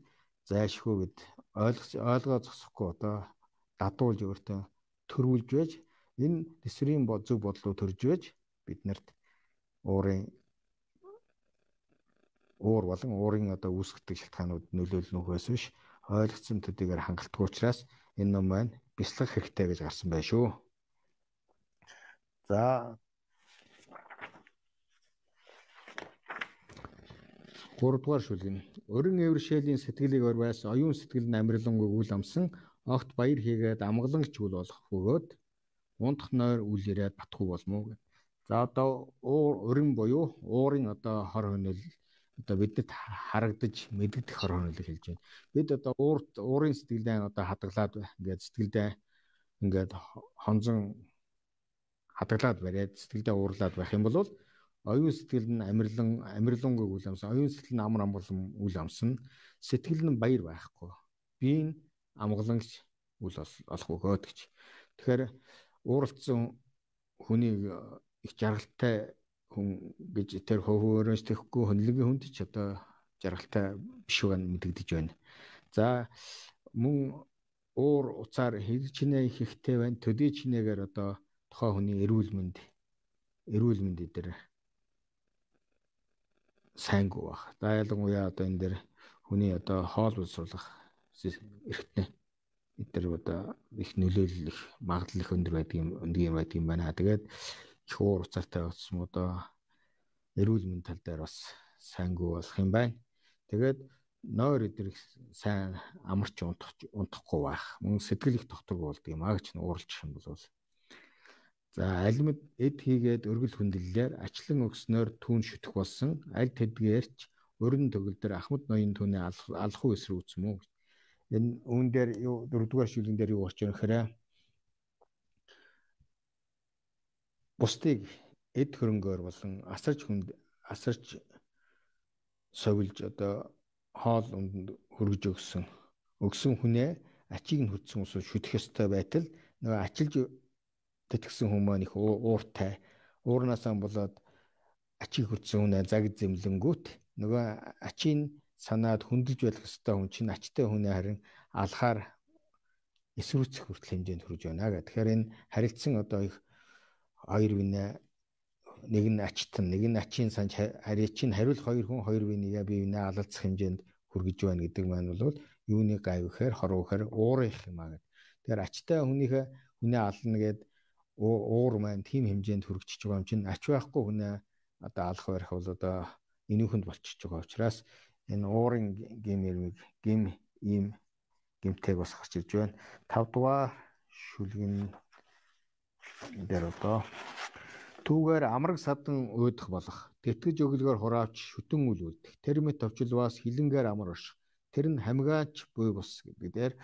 зайлшгүй гэд ойлгож ойлгоо зогсохгүй одоо дадуулж өөртөө төрүүлж байж энэ төсврийн зөв бодлоо төрж байж биднэрт уурын уур болон уурын одоо үүсгдэг шалтгаанууд нөлөөлнөхөөс биш ойлгоцсон төдийгээр хангалтгүй учраас энэ ном маань бяцлах хэрэгтэй гэж гарсан байх шүү. За 3 дугаар шүлгэн. Өрн эвэршээлийн сэтгэлийг орвайс оюун сэтгэл нь амарлангүй үл амсан огт баяр хийгээд амгаланч үл болох бөгөөд унтах нойр үл ирээд батхгүй болмоо гэв. За одоо өрн буюу уурын одоо хор хөнөл одоо бидэд харагдаж мэддэх хор хөнөлийг хэлж байна. Бид одоо уурт уурын сэтгэлдээ одоо хадгалаад ингээд сэтгэлдээ ингээд хонзон хадгалаад бариад сэтгэлдээ уурлаад байх юм бол оюун сэтгэл нь амирлан амирлангүй үл амсан. Оюун сэтгэл нь амар амгалан үл амсан. Сэтгэл нь баяр байхгүй. Би нь амгалагч үл олох өгөөд гэж. Тэгэхээр ууралцсан хүнийг их жаргалтай хүн гэж тэр хөвөөрөөс тэхгүй хөнлөгийн хүнд ч одоо жаргалтай биш байгаа мэдэгдэж байна. За мөн уур уцаар хэрэг чинээ их ихтэй байна. Төдий чинээгээр одоо тухайн хүний эрүүл мэнд эрүүл мэнд дээр сайнгүй баг. За ялангуяа одоо энэ дэр хүний одоо хоол боловсруулах эрхтнээ энэ дэр одоо их нөлөөлөх магадлал их өндөр байдаг юм өндөр юм байдаг юм байна. Тэгээд их уур уцаартай болсон одоо эрүүл мэнд тал дээр бас сайнгүй болох юм байна. Тэгээд нойр өдрөх сайн амарч унтах унтахгүй байх. Мөн сэтгэл их тогтворгүй болдог юм а гэж нуурлж юм бол За алимд эд хийгээд өргөл хүндлэлээр ачлан өгснөөр түүн шүтэх болсон аль тэдгээрч өрн төгөлдөр ахмад ноён түүний алах уу эсрэг үтсэн мүү. Энэ үүн дээр юу дөрөвдүгээр шүлгэн дээр юу орч ирэхээр бусдыг эд хөрөнгөөр болон асарч хүнд асарч совилж одоо хоол унданд хөргөж өгсөн өгсөн хүнээ ачийг нь хүртсэн ус шүтэх ёстой байтал нөгөө ачилж тэтгэсэн хүмүүс их ууртай уурнаасаа болоод ачиг хүн загд зэмлэнгүүт нөгөө ачийн санаад хөндөж байх ёстой хүн чинь ачтай хүнээ харин алхаар эсвүүцэх хүртэл хэмжээнд хүрж байна гэх. Тэгэхээр энэ харилцсан одоо их хоёр винэ нэг нь ачтан нэг нь ачийн санж харьяа чинь хариулах хоёр хүн хоёр винийгээ бие биенээ алалцах хэмжээнд хүргэж байна гэдэг маань бол юуны гай вэхээр хоруу гэхээр уурах юм аа гэд. Тэгэхээр ачтай хүнийхээ хүнээ ална гэд уур маань тийм хэмжээнд хүрэгчж байгаа юм чинь ач байхгүй хүнээ. Одоо алах барих бол одоо энүүхэнд болчихж байгаа учраас энэ уурын гимэрмиг гим ийм гимтэйг бас гарч ирж байна. 5 дугаар шүлгэн дээр одоо түүгээр амраг садан өөдөх болох. Тэтгэж өглөөр хураавч шүтэн үл үлдэх. Термит товчлваас хилэнгээр амар орших. Тэр нь хамгаач буй бус гэдгээр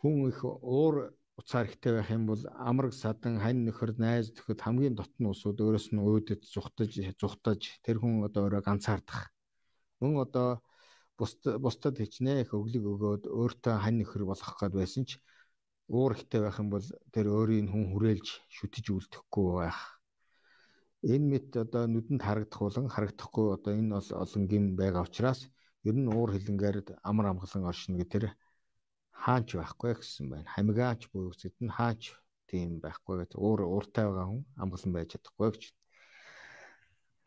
хүн их уур уцаар ихтэй байх юм бол амраг садан хань нөхөр найз төхөд хамгийн дотн усууд өөрөөс нь өөдөж зүхтаж зүхтаж тэр хүн одоо өөрөө ганцаардах. Мөн одоо бусдад хичнээн их өглөг өгөөд өөртөө хань нөхөр болох гээд байсан ч уур ихтэй байх юм бол тэр өөрийн хүн хүрээлж шүтэж үлдэхгүй байх. Энэ мэт одоо нүдэнд харагдах болон харагдахгүй одоо энэ бол олон гин байгаа учраас ер нь уур хилэнгээр амар амгалан оршино гэх тэр хаач байхгүй гэсэн байна. Хамигаач буюу зэд нь хаач тийм байхгүй гэж уур ууртай байгаа хүн амгалан байж чадахгүй гэж.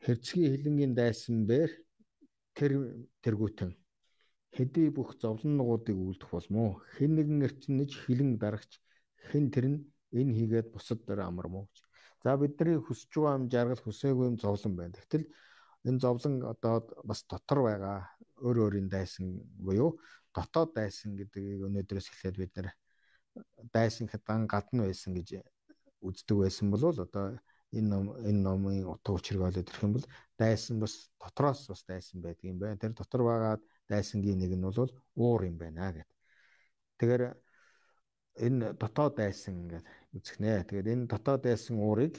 Хэрцгий хилэнгийн дайсан бэр тэр тэргүүтэн хэдий бүх зовлон нугуудыг үлдэх болмоо хэн нэгэн эрчнэж хилэн дарагч хэн тэр нь энэ хийгээд бусад дээр амармуу гэж. За бидний хүсэж байгаа юм жаргал хүсээгүй юм зовлон байна. Тэгтэл энэ зовлон одоо бас дотор байгаа өөр өөрийн дайсан буюу дотоод дайсан гэдгийг өнөөдрөөс эхлээд бид нэр дайсан хатан гадна байсан гэж үздэг байсан бол одоо энэ ном энэ номын утга учирыг олоод ирэх юм бол дайсан бас дотроос бас дайсан байдаг юм байна. Тэр дотор байгаа дайсангийн нэг нь бол уур юм байна гэд. Тэгэхээр энэ дотоод дайсан ингээд үзэх нэ. Тэгээд энэ дотоод дайсан уурыг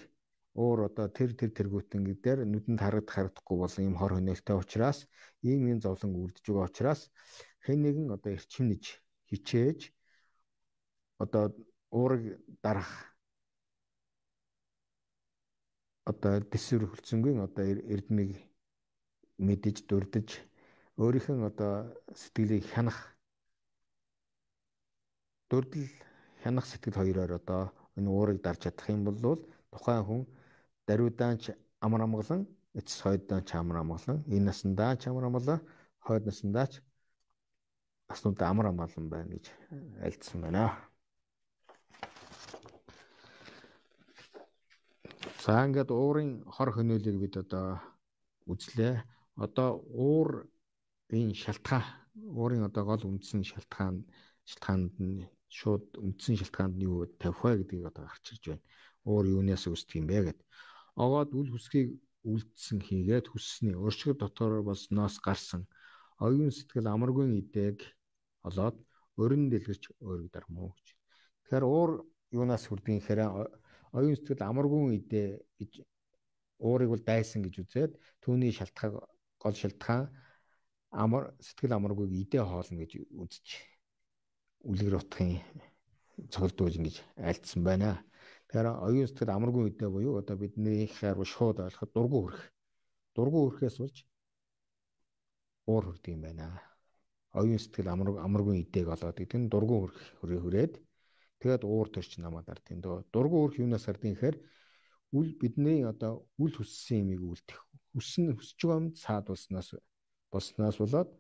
уур одоо тэр тэр тэргүүтэн гэдээр нүдэнд харагдах харагдахгүй болсон юм хор хөнөөлтэй учраас ийм юм зовлон үлдэж байгаа учраас хэн нэгэн одоо эрчимнэж хичээж одоо уурыг дарах одоо дэсвэр хөлцөнгөө одоо эрдмийг мэдэж дурдж өөрийнх нь одоо сэтгэлийг хянах. Дурдл хянах сэтгэл хоёроор одоо энэ уурыг дарж чадах юм бол тухайн хүн даруйдаанч амар амгалан эцэс хойдоонч амар амгалан энэ насандаа ч амар амгалан хойд насандаа ч аснуудаа амар амгалан байна гэж альцсан байна. За ингээд уурын хор хөнөөлийг бид одоо үзлээ. Одоо уурын шалтгаан уурын одоо гол үндсэн шалтгаан шалтгаанд нь шууд үндсэн шалтгаанд нь юу тавих вэ гэдгийг одоо гарч ирж байна. Уур юунаас үүсдэг юм бэ гэд. Огоод үл хүсгийг үлдсэн хийгээд хүссний уршиг дотор болсноос гарсан оюун сэтгэл амаргүй идэг олоод өрн дэлгэрч өөрөгдөр муу гэж. Тэгэхээр уур юунаас хүрдэг гэхээр оюун сэтгэл амаргүй идэ гэж уурыг бол дайсан гэж үзээд түүний шалтгаан гол шалтгаан амар сэтгэл амаргүйг идэ хоолно гэж үзэж үлгэр утгын цогцолдуулж ингэж альцсан байна. Тэгэхээр оюун сэтгэл амаргүй идэ буюу одоо бидний хэрэг шууд ойлгоход дургу хөрөх. Дургу хөрөхөөс болж уур хүрдэг юм байна оюун сэтгэл амар амаргүй идээг олоод гэдэг нь дургуун хөрх хөрөө хүрээд тэгээд уур төрч намаад ард юм дөө дургуун хөрх юунаас ардын гэхээр үл бидний одоо үл хүссэн юмыг үлдэх хүссэн хүсэж байгаа юмд саадуулснаас болсноос болоод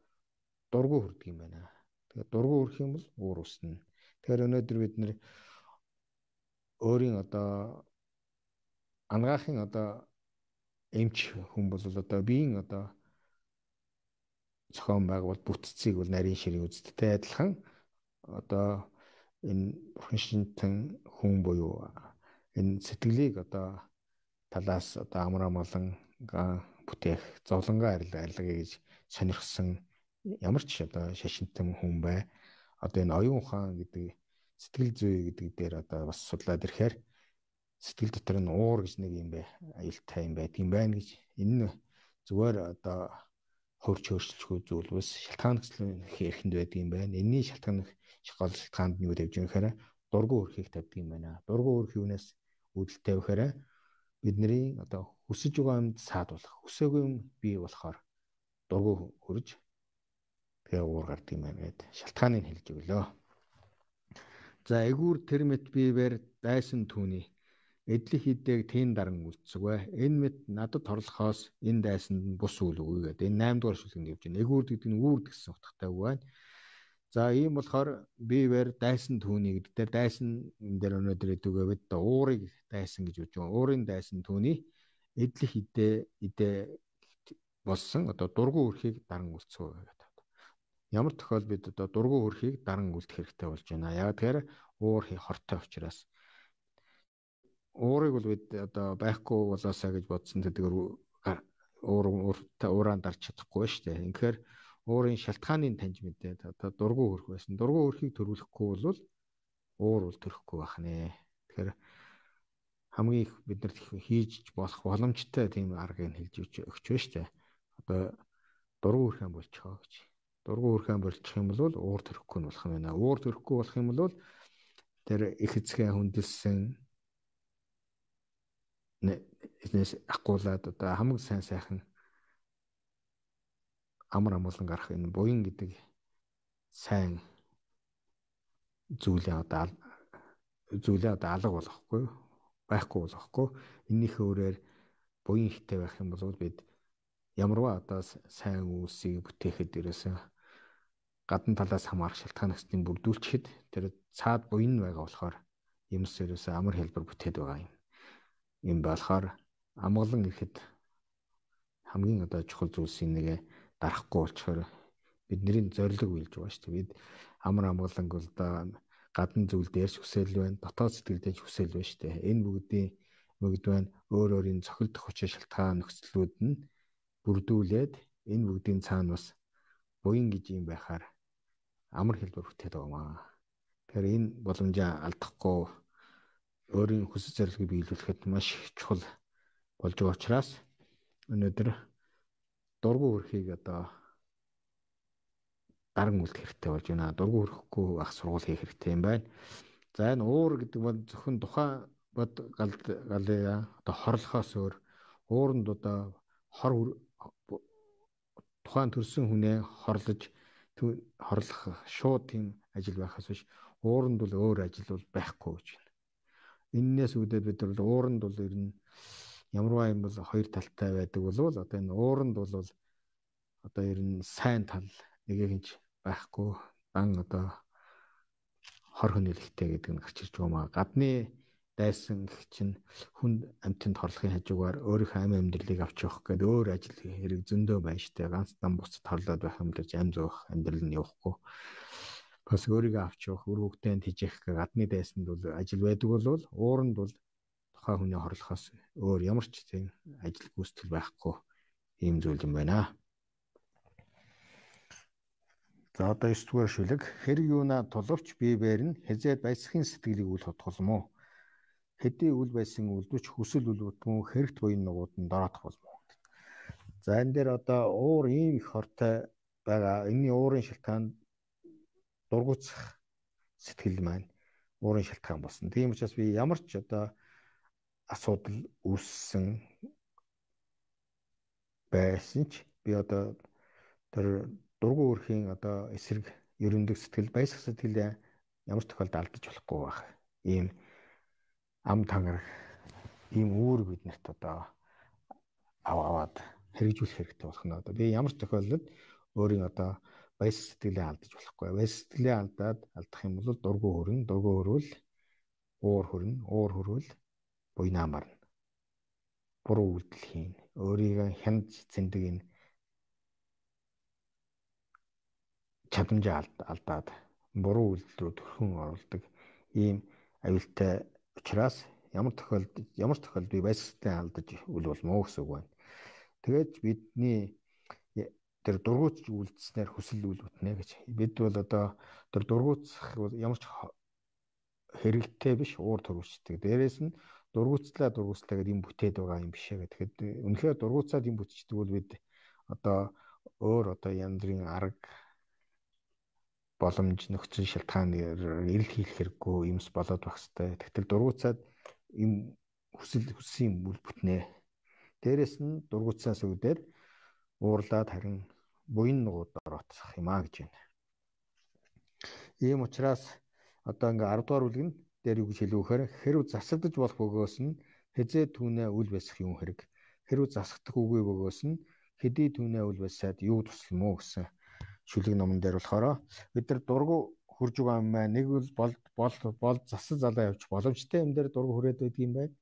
дургуун хүрдэг юм байна. Тэгээд дургуун хөрх юм бол уур үснэ. Тэгэхээр өнөөдөр бид нэр өөрийн одоо ангаахын одоо эмч хүн бол одоо биеийн одоо зохион байгуул бүтцийг бол нарийн ширийн үздтэй адилхан одоо энэ бурхан шинтэн хүн буюу энэ сэтгэлийг одоо талаас одоо амар амгалан бүтээх зовлонгаа арилгая гэж сонирхсан ямар ч одоо шашинтан хүн бай. Одоо энэ оюун ухаан гэдэг сэтгэл зүй гэдэг дээр одоо бас судлаад ирэхээр сэтгэл дотор нь уур гэж нэг юм бай. Аюултай юм байдаг юм байна гэж энэ зүгээр одоо хөрч өөрчлөлгүй зүйл бас шалтгаанчлан хэрхэнд байдаг юм байна. Энэний шалтгаан гол шалтгаанд нь юу тавьж байгаа гэхээр дургу өрхийг тавьдаг юм байна. Дургу өрх юунаас үүдэл тавихаараа бидний одоо хүсэж байгаа юмд саадуулах, хүсээгүй юм бий болохоор дургу хөрж тэгээ уур гардаг юм байна гэд шалтгааныг хэлж өглөө. За эгүүр тэр мэт биевэр дайсан түүний эдлэх хідээг тэн даран үлдсэвэ. Энэ мэд надад торлохоос энэ дайсанд нь бус үл гэдэг. Энэ 8 дугаар шүлгэнд явж байна. Эгүүрд гэдэг нь үүрд гэсэн утгатай үг байна. За ийм болохоор бивэр дайсан түүний гэдэг дээр дайсан энэ дээр өнөөдөр бид уурыг дайсан гэж байгаа. Уурын дайсан түүний эдлэх хідээ идэ болсон одоо дургу өрхийг даран үлдсэвэ. Ямар тохиол бид одоо дургу өрхийг даран үлдэх хэрэгтэй болж байна. Яг тэгэхээр уур хортой учраас уурыг бол бид одоо байхгүй болоосаа гэж бодсон тэдгээр уур уурaan дарж чадахгүй шүү дээ. Тэгэхээр уурын шалтгааныг таньж мэдээд одоо дургу хөрөх байсан. Дургу хөрхийг төрүүлэхгүй бол уур бол төрөхгүй байх нэ. Тэгэхээр хамгийн их бид нар хийж болох боломжтой тийм аргыг хэлж өгч байна шүү дээ. Одоо дургу үрхэн болчихоо гэж. Дургу үрхэн болчих юм бол уур төрөхгүй болох юм байна. Уур төрөхгүй болох юм бол тэр их эцгээ хүндэлсэн нэс акуулаад одоо хамгийн сайн сайхан амар амгалан гарах энэ буян гэдэг сайн зүйлээ одоо зүйлээ одоо алга болохгүй байхгүй болохгүй эннийхээ өрөөр буян ихтэй байх юм бол бид ямарваа одоо сайн үйлсийг бүтээхэд ерөөсөө гадна талаас хамаарах шалтгаан хэсгийг бүрдүүлчихэд тэр цаад буян байгаа болохоор юмс ерөөсөө амар хэлбэр бүтээд байгаа юм юм болохоор амгалан ирэхэд хамгийн одоо чухал зүйлсийн нэг дарахгүй болчоор бидний зориг үйлж байгаа шүү дээ. Бид амар амгаланг бол да гадна зүйл дээрч хүсэл байна, дотоод сэтгэл дээрч хүсэл байна шүү дээ. Энэ бүгдийн бүгд байна. Өөр өөрийн цохилдох хүчин шалтгаан нөхцлүүд нь бүрдүүлээд энэ бүгдийн цаана бас буян гэж юм байхаар амар хэлбэр бүтээд байгаа маа. Тэгэхээр энэ боломжоо алдахгүй өөрийн хүсэл зорилгыг биелүүлэхэд маш чухал болж байгаа учраас өнөөдөр дургу хөрхийг одоо даран үлдэх хэрэгтэй болж байна. Дургу хөрөхгүй ах сургууль хийх хэрэгтэй юм байна. За энэ уур гэдэг бол зөвхөн тухайн бод гал галыа одоо хорлохоос өөр ууранд одоо хор тухайн төрсэн хүнээ хорлож хорлох шууд тийм ажил байхаас биш ууранд бол өөр ажил бол байхгүй гэж байна. Иннээс үүдээд бид бол ууранд бол ер нь ямарваа юм бол хоёр талтай байдаг болвол одоо энэ ууранд бол одоо ер нь сайн тал нэгэ хинч байхгүй дан одоо хор хөнөөлөлттэй гэдэг нь гарч ирж байгаа маа. Гадны дайсан гэх чинь хүн амьтанд хорлохын хажуугаар өөрийнхөө амь амьдралыг авч явах гээд өөр ажил хэрэг зөндөө байна штэ. Ганц дан буцад хорлоод байх дэж амь зөөх амьдрал нь явахгүй бас өөрийгөө авч явах, өр хөвгтөнд хижээх гэх гадны дайсанд бол ажил байдаг бол ууранд бол тухайн хүний хорлохоос өөр ямар ч тийм ажил гүйцэтгэл байхгүй ийм зүйл юм байна. За одоо 9 дугаар шүлэг хэрэг юуна тулвч бие бээр нь хязээд баясхын сэтгэлийг үл хотголмо. Хэдий үл байсан үлдвч хүсэл үлвэтгүн хэрэгт буян нугууд нь дороотох болмо. За энэ дээр одоо уур ийм их хортой байгаа. Энийн уурын шалтгаан дургуцах сэтгэл маань уурын шалтгаан болсон. Тийм учраас би ямар ч одоо асуудал үүссэн байсан ч би одоо тэр дургу өрхийн одоо эсрэг ерөндөг сэтгэл баясах сэтгэлээ ямар тохиолдолд алдаж болохгүй байх. Ийм ам тангараг ийм үүрэг биднэрт одоо аваад хэрэгжүүлэх хэрэгтэй болох нь одоо би ямар тохиолдолд өөрийн одоо баяс сэтгэлээ алдаж болохгүй. Баяс сэтгэлээ алдаад алдах юм бол дургу хөрөн, дургу хөрвөл уур хөрөн, уур хөрвөл буйнаа марна. Буруу үйлдэл хийн. Өөрийгөө хянд зэндэг энэ чадамжаа алдаад буруу үйлдэл рүү төрхөн оролдог ийм аюултай учраас ямар тохиолдолд ямар тохиолдолд сэтгэлээ алдаж үл болмоо гэсэн үг байна. Тэгээд бидний тэр дургуутж үлдснээр хүсэл үлдвэтнэ гэж. Бид бол одоо тэр дургуутсах ямар ч хэрэгтэй биш уур төрүүлчдэг. Дээрээс нь дургуутслаа гэдэг юм бүтээд байгаа юм биш ээ. Тэгэхэд үнэхээр дургуутсаад юм бүтчихдэг бол бид одоо өөр одоо янз бүрийн арга боломж нөхцөл шалтгаан эрэл хийх хэрэггүй юмс болоод байх хэвээр. Тэгтэл дургуутсаад юм хүсэл хүссэн юм бүтнэ. Дээрээс нь дургуутсаас үүдээр уурлаад харин буян нугууд ороотсох юм а гэж байна. Ийм учраас одоо ингээ 10 дугаар бүлэг нь дээр юу гэж хэлэх вэхээр хэрв засагдж болох бөгөөс нь хизээ түүнээ үл бэсэх юм хэрэг. Хэрв засагдах үгүй бөгөөс нь хэдий түүнээ үл бэсээд юу тусламоо гэсэн шүлэг номон дээр болохоор бид нар дургу хурж байгаа юм байна. Нэг бол бол бол засал залаа явж боломжтой юм дээр дургу хүрээд байдаг юм байна.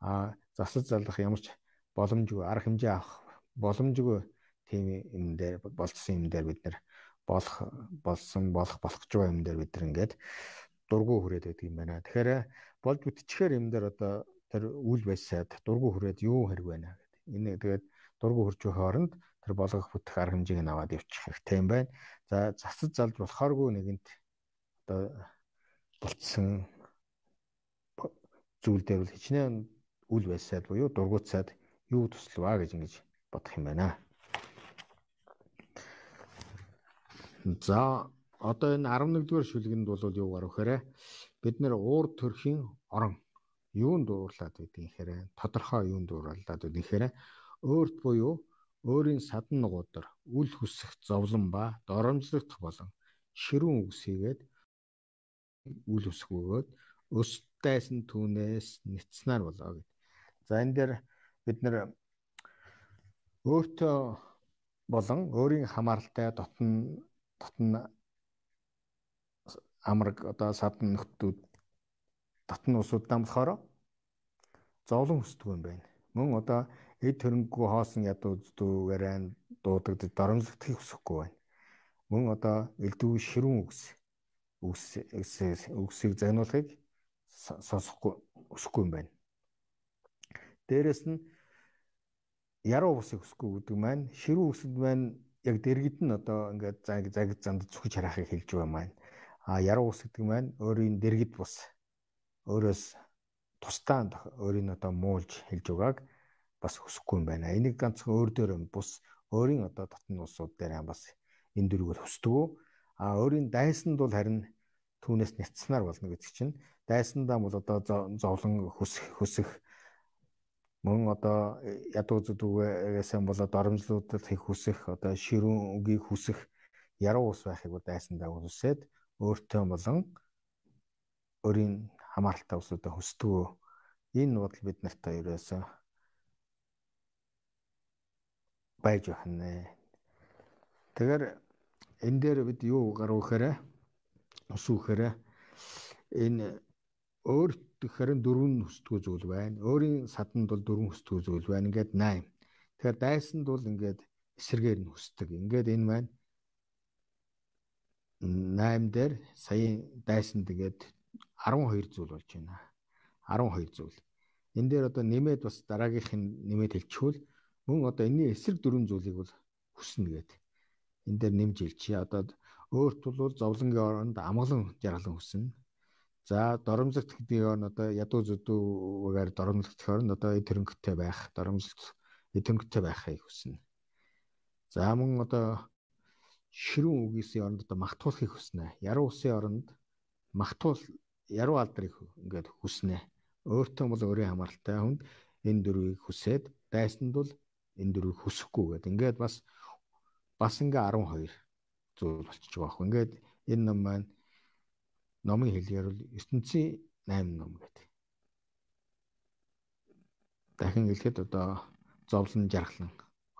А засал залах ямар ч боломжгүй арга хэмжээ авах боломжгүй тийм юм дээр болцсон юм дээр бид нэр болох болсон болох болох гэж байгаа юм дээр бид нар ингээд дургу хүрээд байдаг юм байна. Тэгэхээр болж бүтчихээр юм дээр одоо тэр үйл байсаад дургу хүрээд юу хэрэг байна гэдэг. Энэ тэгээд дургу хурж байгаа хооронд тэр болгох бүтэх арга хэмжээг нь аваад явчих хэрэгтэй юм байна. За засаж залж болохооргүй нэгэнт одоо болцсон зүйл дээр бол хичнээн үл байсаад буюу дургуутсаад юу туславаа гэж ингэж бодох юм байна. За одоо энэ 11-р шүлгэнд бол юу гарах вэхээр бид нэр уур төрхийн орон юунд дуурлаад байдгийг хэрэг тодорхой юунд дуурлаад байдгийг хэрэг өөрт буюу өөрийн садан нугуудаар үл хүсэх зовлон ба доромжлогдох болон ширүүн үгсийгээд үл өсөх өгөөд өс дайсан түүнээс нэцснаар болоо гэд. За энэ дээр бид нэр өөртөө болон өөрийн хамааралтай дотн дотн амраг одоо садан нөхдүүд татн усуудаа болохоор зовлон өсдөг юм байна. Мөн одоо эд хөрөнгөө хоосон ядуу зүгээрэн дуудагдаж доромжлогдохыг хүсэхгүй байна. Мөн одоо элдв ширүүн үгс үгс үгсийг зайнуулахыг сонсохгүй өсөхгүй юм байна. Дээрэс нь яруу усыг өсөхгүй гэдэг маань ширүү үсэд маань яг дэргэд нь одоо ингээд заг заг занд зүхэж харахыг хэлж байгаа маань. А яруу ус гэдэг маань өөрийн дэргэд бус өөрөөс тусдаа өөрийн одоо муулж хэлж байгааг бас хүсэхгүй юм байна. Энийг ганцхан өөр дөр бус өөрийн одоо татны улсууд дээр бас энэ дөрвөөр хүсдэг. А өөрийн дайсанд бол харин түүнээс няцснаар болно гэдэг чинь дайсандаа бол одоо зовлон хүсэх хүсэх мөн одоо ядуу зүдүүгээс болоод оромжлуудад их хүсэх одоо ширүүн үгийг хүсэх яруу ус байхыг бол дайсандаа үсээд өөртөө болон өөрийн хамааралтай усуудаа хүсдэг. Энэ бодол бид нартай ерөөсөө байж байна. Тэгэхээр энэ дээр бид юу гарах гэхээр ус үхээр энэ өөрт харин дөрвөн хүсдэг зүйл байна. Өөрийн саданд бол дөрвөн хүсдэг зүйл байна. Ингээд 8. Тэгэхээр дайсанд бол ингээд эсэргээр нь хүсдэг. Ингээд энэ маань 8 дээр саяын дайсан тэгээд 12 зүйл болж байна. 12 зүйл. Энэ дээр одоо нэмээд бас дараагийнх нь нэмээд хэлчихвэл мөн одоо энэний эсрэг дөрвөн зүйлийг бол хүснэ гээд. Энэ дээр нэмж хэлчихье. Одоо өөрт бол зовлонгийн оронд амгалан жаргалан хүснэ. За доромжлогт гэдэг нь одоо ядуу зүдүүгээр доромжлогдох оронд одоо эд хөрөнгөтэй байх, доромжлогт эд хөрөнгөтэй байхыг хүснэ. За мөн одоо ширүүн үгийсийн оронд одоо магтуулахыг хүснэ. Яруу усын оронд магтуул яруу алдрыг ингээд хүснэ. Өөртөө бол өөрийн хамааралтай хүнд энэ дөрвийг хүсээд дайсанд бол энэ дөрвийг хүсэхгүй гэдэг. Ингээд бас бас ингээ 12 зүйл болчихж байгаа хөө. Ингээд энэ ном маань номын хэлээр бол ертөнцийн 8 ном гэдэг. Дахин хэлэхэд одоо зовлон жаргалан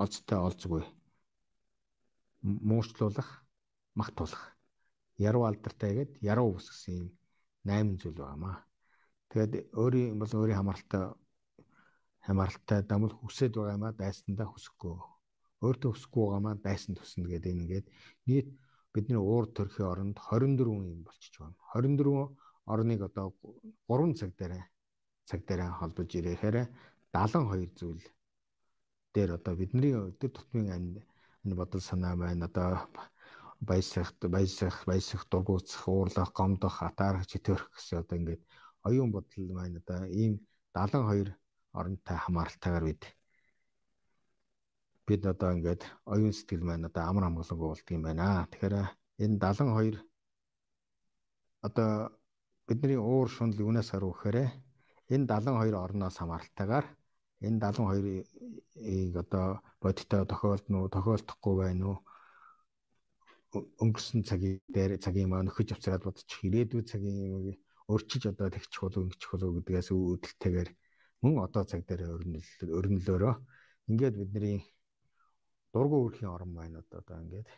олцтой олзгүй муучлуулах, магтуулах. Яруу алдартай гээд яруу ус гэсэн ийм 8 зүйл байгаамаа. Тэгээд өөрийн бол өөрийн хамааралтай хамааралтай дамл хүсээд байгаа юмаа дайсандаа хүсэхгүй. Өөртөө хүсэхгүй байгаамаа дайсанд хүснэ гэдэг ингээд нийт бидний уур төрхийн оронд 24 юм болчихж байна. 24 орныг одоо 3 цаг дээр цаг дээр холбож ирэхээр 72 зүйл дээр одоо бидний өдөр тутмын анд энэ бодол санаа байна. Одоо баясах, баясах, баясах, дургуутсах, уурлах, гомдох, атаарах, читэрх гэсэн одоо ингээд оюун бодол маань одоо ийм 72 оронтой хамааралтайгаар бид бид одоо ингээд оюун сэтгэл маань одоо амар амгалангүй болдго юм байна. Тэгэхээр энэ 72 одоо бидний уур шунал юунаас гарав гэхээр энэ 72 орноос хамааралтайгаар энэ 72-ыг одоо бодиттой тохиолдно уу, тохиолдохгүй байна уу? өнгөрсөн цагийн дээр цагийн маа нөхөж авцраад бодчих ирээдүйн цагийн юмыг өөрчилж одоо тэгчих болов ингэчих болов гэдгээс үүдэлтэйгээр мөн одоо цаг дээр өрнөл өрнөлөөрөө ингээд бидний дургу өрхийн орон маань одоо ингээд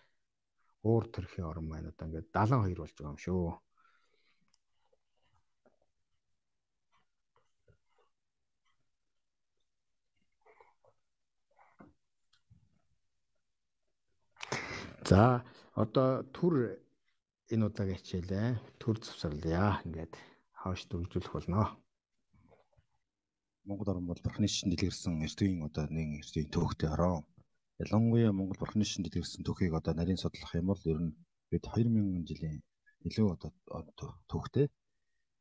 уур төрхийн маань одоо ингээд 72 болж байгаа юм шүү. За одоо түр энэ удаагийн хичээлээ төр завсарлая. Ингээд хоош дөрвжүүлэх болно. Монгол орн бол бурхны шин дэлгэрсэн эртгийн одоо нэг эртгийн төвхтэй ороо. Ялангуяа Монгол бурхны шин дэлгэрсэн төвхийг одоо нарийн судлах юм бол ер нь бид 2000 жилийн илүү одоо төвхтэй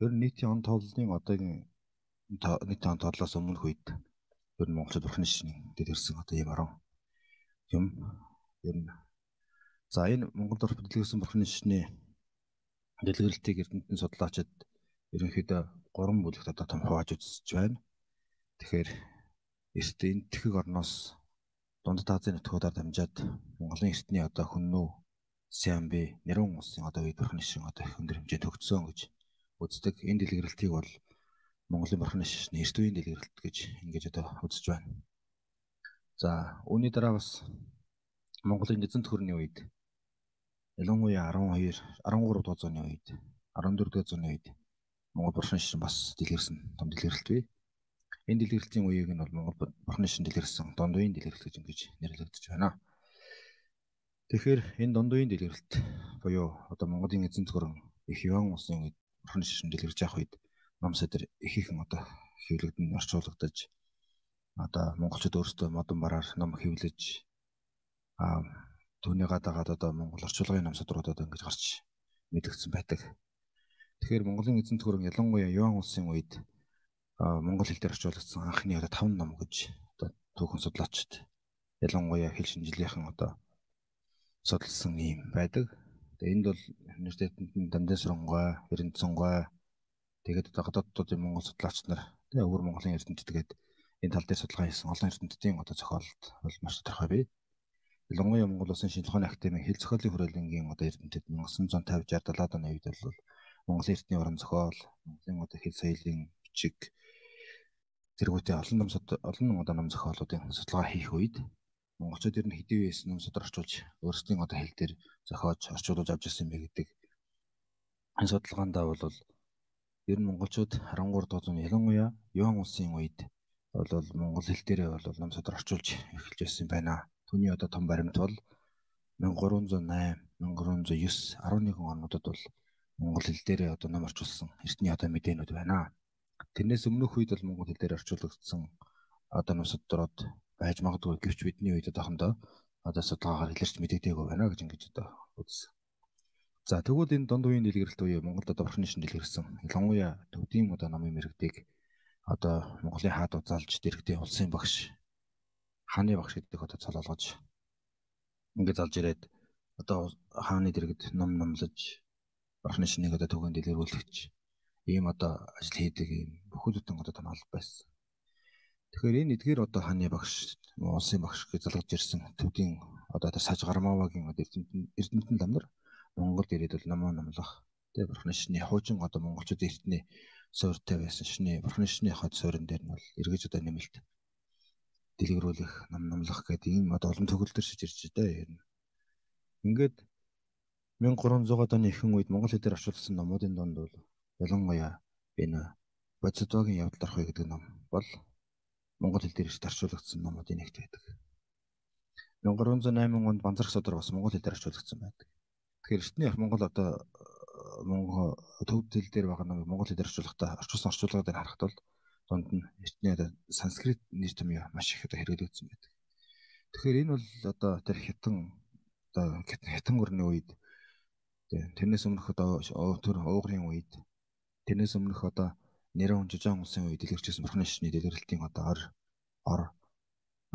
Ер нь нийтийн он тооллын одоогийн нийтийн он тооллоос өмнөх үед ер нь монголчууд бурхны шинийн дэд ирсэн одоо юм арга юм ер нь за энэ Монгол орч дэлгэрсэн бурхны шинийн дэлгэрэлтийг эрдэмтэн судлаачид ерөнхийдөө гурван бүлэгт одоо том хувааж үзэж байна. Тэгэхээр эрт энэ тэхэг орноос Дундад Азийн нутгуудаар дамжаад Монголын эртний одоо хүннүү Сиамби Нэрүүн улсын одоо үед бурхны шин одоо их өндөр хэмжээнд төгссөн гэж үздэг. Энэ дэлгэрэлтийг бол Монголын бурхны шишний эрт үеийн дэлгэрэлт гэж ингэж одоо үзэж байна. За үүний дараа бас Монголын эзэн төхөрний үед ялангуяа 12 13 дугаар зууны үед 14 дугаар зууны үед Монгол бурхны шин бас дэлгэрсэн том дэлгэрэлт бий. Энэ дэлгэрэлтийн үеийг нь бол Монгол бурхны шин дэлгэрсэн донд үеийн дэлгэрэлт гэж ингэж нэрлэгдэж байна. Тэгэхээр энэ донд үеийн дэлгэрэлт буюу одоо Монголын эзэн төхөрөн их Иван улсын үед бурхны шин дэлгэрж явах үед ном сэдэр ихийнхэн одоо хэвлэгдэн орчуулгадаж одоо монголчууд өөрсдөө модон бараар ном хэвлэж а түүний гадаагаад одоо монгол орчуулгын ном сэдрүүд одоо ингэж гарч мэдэгдсэн байдаг. Тэгэхээр Монголын эзэн төхөрөн ялангуяа Иван улсын үед монгол хэл дээр орчуулагдсан анхны одоо 5 ном гэж одоо түүхэн судлаачид ялангуяа хэл шинжилгээхэн одоо судалсан юм байдаг. Тэгээ энд бол университетэнд Дандас сунгай, Эрэнд сунгай тэгээд одоо гадаадуудын монгол судлаач нар тэгээ өвөр Монголын эрдэмтэд тэгээд энэ тал дээр судалгаа хийсэн олон эрдэмтдийн одоо зохиолт бол маш тодорхой бий. Ялангуяа Монгол Улсын шинжилгээ ухааны академийн хэл зохиолын хүрээлэнгийн одоо эрдэмтэд 1950 60 70-аад оны үед бол Монголын эртний уран зохиол, Монголын одоо хэл соёлын бичиг тэргүүтээ олон ном олон одоо ном зохиолуудын судалгаа хийх үед монголчууд ер нь хэдий байсан ном судар орчуулж өөрсдийн одоо хэл дээр зохиож орчуулж авч ирсэн бэ гэдэг энэ судалгаандаа бол ер нь монголчууд 13 дугаар зууны ялангуяа Юан улсын үед бол монгол хэл дээрээ бол ном судар орчуулж эхэлж байсан байна. Түүний одоо том баримт бол 1308, 1309, 11 онуудад бол монгол хэл дээрээ одоо ном орчуулсан эртний одоо мэдээнүүд байна. Тэрнээс өмнөх үед бол монгол хэл дээр орчуулагдсан одоо нусад дороод байж магадгүй гэвч бидний үед одоохондоо одоо судалгаагаар илэрч мэдэгдээгүй байна гэж ингэж одоо үзсэн. За тэгвэл энэ донд үеийн дэлгэрэлт үе Монголд одоо орхины шин дэлгэрсэн. Ялангуяа төвдийн одоо намын мэрэгдийг одоо Монголын хаад узаалж дэрэгдээ улсын багш хааны багш гэдэг одоо цал олгож ингээд залж ирээд одоо хааны дэрэгд ном номлож орхины шинийг одоо төгөөнд дэлгэрүүлэгч ийм одоо ажил хийдэг ийм бүхэл бүтэн одоо том алба байсан. Тэгэхээр энэ эдгээр одоо хааны багш, улсын багш гэж залгаж ирсэн төвдийн одоо саж гармавагийн одоо эрдэмтэн лам нар Монгол ирээд бол намаа номлох тэгээ бурхны шиний хуучин одоо монголчууд эртний суурьтай байсан шиний бурхны шиний хад суурин дээр нь бол эргэж одоо нэмэлт дэлгэрүүлэх нам номлох гэдэг ийм одоо олон төгөлдөр шиж ирж байгаа юм. Ингээд 1300-аад оны ихэнх үед монгол хэлээр орчуулсан номуудын донд бол Ялангуяа энэ Бодисодогийн явдал орохыг гэдэг ном бол монгол хэл дээр орчуулагдсан номуудын нэгт байдаг. 1308 онд Банзарх содрог бас монгол хэл дээр орчуулагдсан байдаг. Тэгэхээр эртний их монгол одоо монгол төвд хэл дээр байгаа номыг монгол хэлээр орчуулахдаа орчуулсан орчуулгыг дээр харахад бол дунд нь эртний одоо санскрит нэр томьёо маш их одоо хэрэглэгдсэн байдаг. Тэгэхээр энэ бол одоо тэр хятан одоо хятан өрний үед тэрнээс өмнөх одоо тэр уугрын үед Тэрнээс өмнөх одоо нэрэн жижигэн улсын үед дэлгэрчсэн бурхны шишний дэлгэрэлтийн одоо ор ор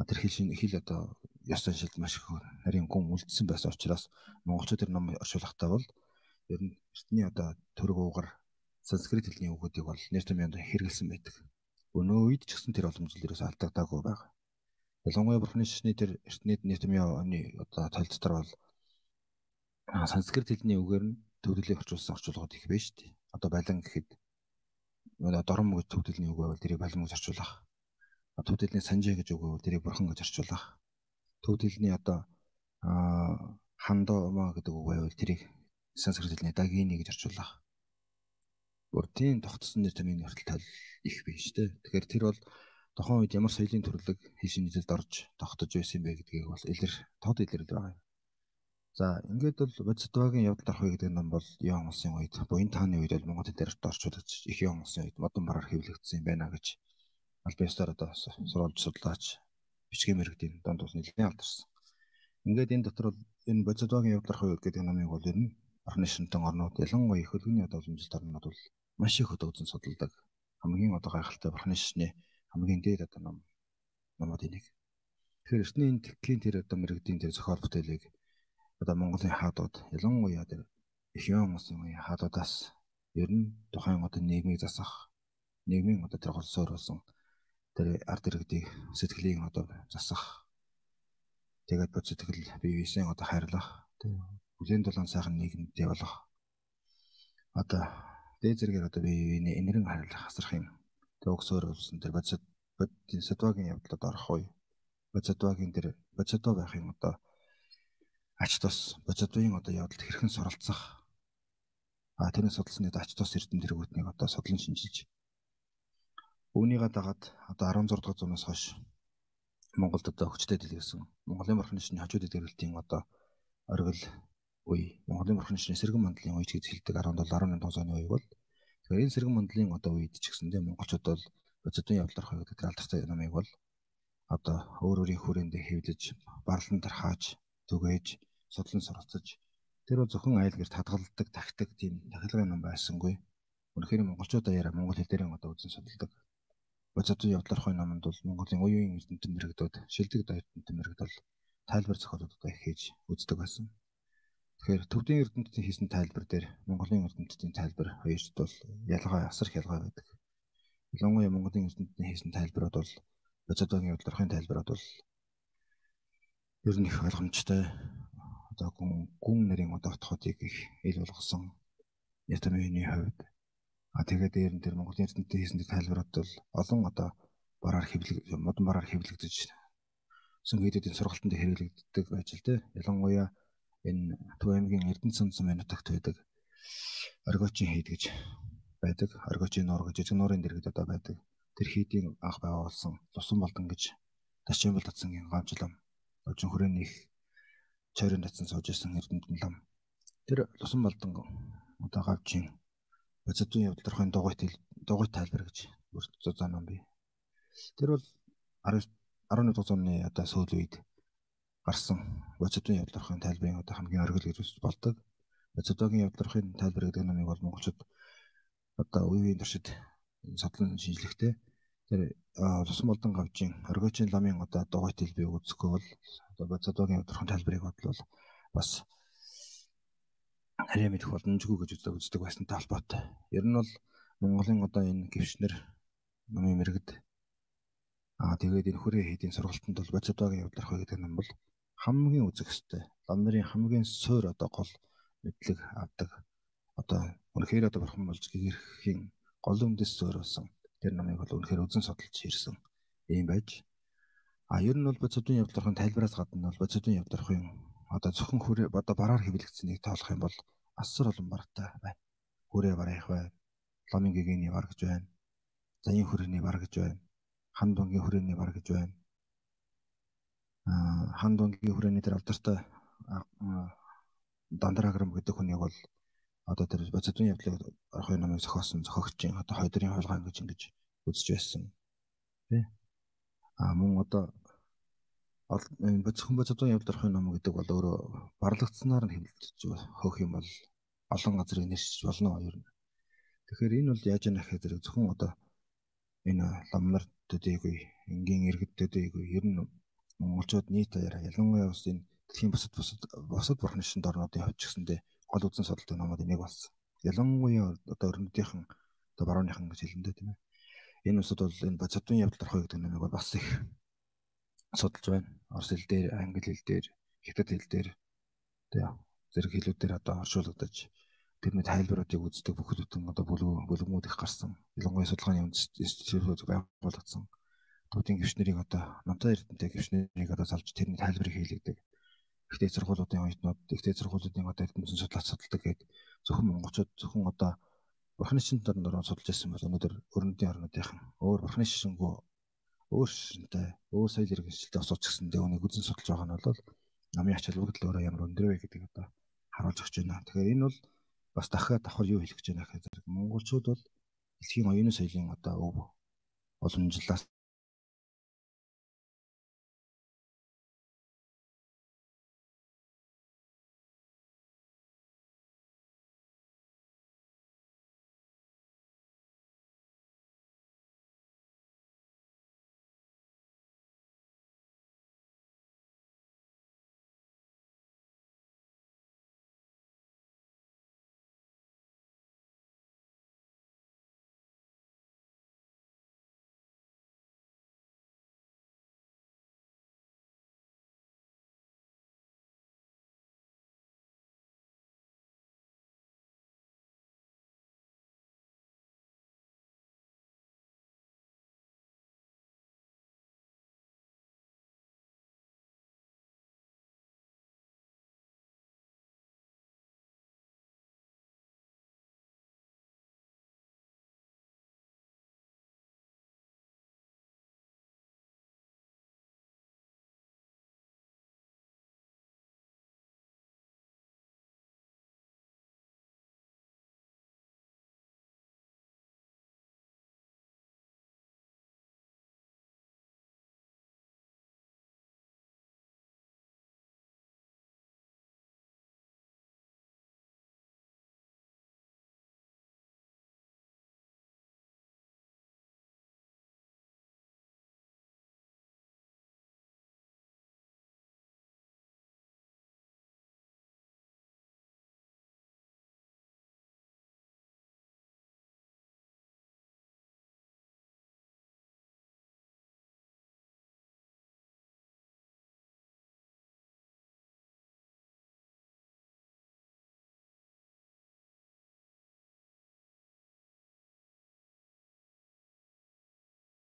тэр хэл шин хэл одоо ёс заншилд маш их нарийн гүн үлдсэн байсан учраас монголчууд тэр ном орчуулгахдаа бол ер нь эртний одоо төрөг уугар санскрит хэлний үгүүдийг бол нэр томьёонд хэрэгэлсэн байдаг. Өнөө үед ч гэсэн тэр боломжлоос алдагдаагүй байна. Ялангуяа бурхны шишний тэр эртний нэр томьёоны одоо толцдор бол санскрит хэлний үгээр нь төвлөлийг орчуулсан орчуулгууд их байна шүү дээ одоо балин гэхэд одоо дорм гэж төвдөлний үг байвал тэрийг балин гэж орчуулах. Төвдөлний санжаа гэж үг байвал тэрийг бурхан гэж орчуулах. Төвдөлний одоо хандома гэдэг үг байвал тэрийг санскрит хэлний дагини гэж орчуулах. Бүрдийн тогтсон нэр томьёоны хүртэл их биш дээ. Тэгэхээр тэр бол тохон үед ямар соёлын төрлөг хийшин нийлэлд орж тогтож байсан бэ гэдгийг бол илэр тод илэрэл байгаа юм. За ингээд бол Бодисдвагийн явдал орох гэдэг ном бол Яон улсын үед буян тааны үед бол Монгол хэлээр орчуулж их Яон улсын үед модон бараар хэвлэгдсэн байна гэж Альбестаар одоо сурвалж судлаач бичгийн мэрэгдийн донд ус нэлээд алдарсан. Ингээд энэ дотор бол энэ Бодисдвагийн явдал орох гэдэг номыг бол ер нь орны шинтэн орнууд ялангуяа их хөлгөний одоо уламжлалт орнууд бол маш их үзэн судалдаг. Хамгийн одоо гайхалтай бурхны шишний хамгийн дээд одоо ном номууд энийг. Тэгэхээр эртний тэтгэлийн тэр одоо мэрэгдийн тэр зохиол бүтээлийг одоо Монголын хаадууд ялангуяа тэр Эхион усын үеийн хаадуудаас ер нь тухайн одоо нийгмийг засах нийгмийн одоо тэр голсоор болсон тэр ард иргэдийг сэтгэлийг одоо засах тэгээд бод сэтгэл бие биесээ одоо хайрлах бүлээн дулаан сайхан нийгэмд явуулах одоо дээд зэрэгээр одоо бие биенээ энэрэн хайрлах асрах юм төгсөөр болсон тэр бод бодийн садвагийн явдлад орох үе. Бод тэр бод байх юм одоо ач тус бод одоо явдалд хэрхэн суралцах? А тэрний судалсны ач тус эрдэм тэргүүтнийг одоо судлан шинжилж. Үүнийгээ дагаад одоо 16 дугаар зуунаас хойш Монголд одоо хүчтэй дэлгэрсэн Монголын бурхны шинэ хажууд дэлгэрэлтийн одоо оргил үе Монголын бурхны шинэ сэргэн мандлын үе гэж хэлдэг 17 18 оны үе бол. Тэгэхээр энэ сэргэн мандлын одоо үед ч гэсэндээ монголчууд бол бодитын явдал орох гэдэг алдартай намыг бол одоо өөр өөрийн хүрээндээ хэвлэж барлан тархааж түгээж судлан суралцаж тэр зөвхөн айл гэрт хадгалдаг тактик тийм тахилгын ном байсангүй үнэхээр монголчуудаа яриа монгол хэл дээрээ одоо үзэн судалдаг бодитын явдал орохын номонд бол монголын уян эрдэмтэн мэрэгдүүд шилдэг эрдэмтэн мэрэгд бол тайлбар зохиолуудаа их хийж үздэг байсан. Тэгэхээр төвдийн эрдэмтдийн хийсэн тайлбар дээр Монголын эрдэмтдийн тайлбар хоёрт бол ялгаа асар их ялгаа байдаг. Ялангуяа Монголын эрдэмтдийн хийсэн тайлбарууд бол Бацадогийн удирдлагын тайлбарууд бол ер нь их ойлгомжтой одоо гүн гүн нэрийн отходыг их ил болгосон ятамины хувьд а тэгээд дээр нь тэр Монголын эрдэмтдийн хийсэн тайлбарууд бол олон одоо бараар хэвлэг модон бараар хэвлэгдэж сүнгээдүүдийн сургалтанд хэрэглэгддэг байж л дээ. Ялангуяа энэ Төв аймгийн Эрдэнэ цанцсан манутагт байдаг оргиочийн хийд гэж байдаг. Оргиочийн нуур гэж жижиг нуурын дэргэд одоо байдаг. Тэр хийдийн анх байгуулсан Лусан болдон гэж Ташчимбал татсангийн гамжлам. Ожин хүрээний их чойрын татсан сууж исэн Эрдэнэтэн лам. Тэр Лусан болдон одоо гавжийн Бацадын явдлын дугуйт дугуйт тайлбар гэж бүрт зузаан ном бий. Тэр бол 11 дугаар зууны одоо сүүл үед гарсан Бацадын явдлын тайлбарын одоо хамгийн оргил гэж болдог. Бацадогийн явдлын тайлбар гэдэг номыг бол монголчууд одоо үеийн туршид судлан шинжлэхтэй тэр тусан болдон гавжийн оргиочийн ламын одоо дугуйт хэлбийг үзэхгүй бол одоо Бацадогийн явдлын тайлбарыг бодлоо бас харьяа мэдэх боломжгүй гэж үздэг байсантай холбоотой. Ер нь бол Монголын одоо энэ гівшнэр номын мэрэгд аа тэгээд энэ хүрээ хийдийн сургалтанд бол Бацадогийн явдлах гэдэг ном бол хамгийн үзэх хэвээр лам нарын хамгийн суур одоо гол мэдлэг авдаг. Одоо үнэхээр одоо бурхан болж гэрхийн гол үндэс зөөр болсон тэр номыг бол үнэхээр үзэн судалж ирсэн юм байж. А ер нь бол бодисодын явдлын тайлбараас гадна бол бодисодын явдлын одоо зөвхөн хүрээ одоо бараар хэвлэгдсэнийг тоолох юм бол асар олон бартай байна хүрээ бараах байна ламын гэгэний бар гэж байна. Заян хүрээний бар гэж байна. Хан дунгийн хүрээний бар гэж байна. Хан дунгийн хүрээний тэр алдартай Дандраграм гэдэг хүнийг бол одоо тэр бодитын явдлыг орохын намыг зохиосон зохиогчийн одоо хойдрын хойлгоо гэж ингэж үзэж байсан. Тэ. А мөн одоо бодитын бодитын явдал орохын ном гэдэг бол өөрөө барлагдсанаар нь хэмэлтэж хөөх юм бол олон газрыг нэршиж болно ер нь. Тэгэхээр энэ бол яаж яах вэ зэрэг зөвхөн одоо энэ ламнар төдийгүй энгийн иргэд төдийгүй ер нь монголчууд нийт аяараа ялангуяа бас энэ дэлхийн бусад бусад бусад бурхны шин дорнуудын хувьд ч гэсэндээ гол үзэн судалдаг номууд энийг болсон. Ялангуяа одоо өрнөдийнхэн одоо барууныхан гэж хэлэндээ тийм ээ. Энэ усуд бол энэ бацадын явдал орхой гэдэг номыг бол бас их судалж байна. Орос хэл дээр, англи хэл дээр, хятад хэл дээр тэгээ зэрэг хэлүүдээр одоо оршуулгадаж тэрний тайлбаруудыг үздэг бүхэл бүтэн одоо бүлгэмүүд их гарсан. Ялангуяа судалгааны институт байгуулагдсан. Төвдийн гөвчнэрийг одоо намтай эрдэнтэй гөвчнэрийг одоо салж тэрний тайлбарыг хийлэгдэг ихтэй сургуулиудын оюутнууд ихтэй сургуулиудын одоо эрдэмтэн судлаач судалдаг гэдэг зөвхөн монголчууд зөвхөн одоо бурхны шин дорноор судалж байсан бол өнөөдөр өрнөдийн орнуудынхан өөр бурхны шишингүү өөр шинтэй өөр соёл иргэншилтэй осооч гэсэндээ үнийг үзэн судалж байгаа нь бол намын ач холбогдол өөрөө ямар өндөр вэ гэдэг одоо харуулж өгч байна. Тэгэхээр энэ бол бас дахиад давхар юу хэлэх гэж байна гэхээр монголчууд бол дэлхийн оюуны соёлын одоо өв уламжлалаас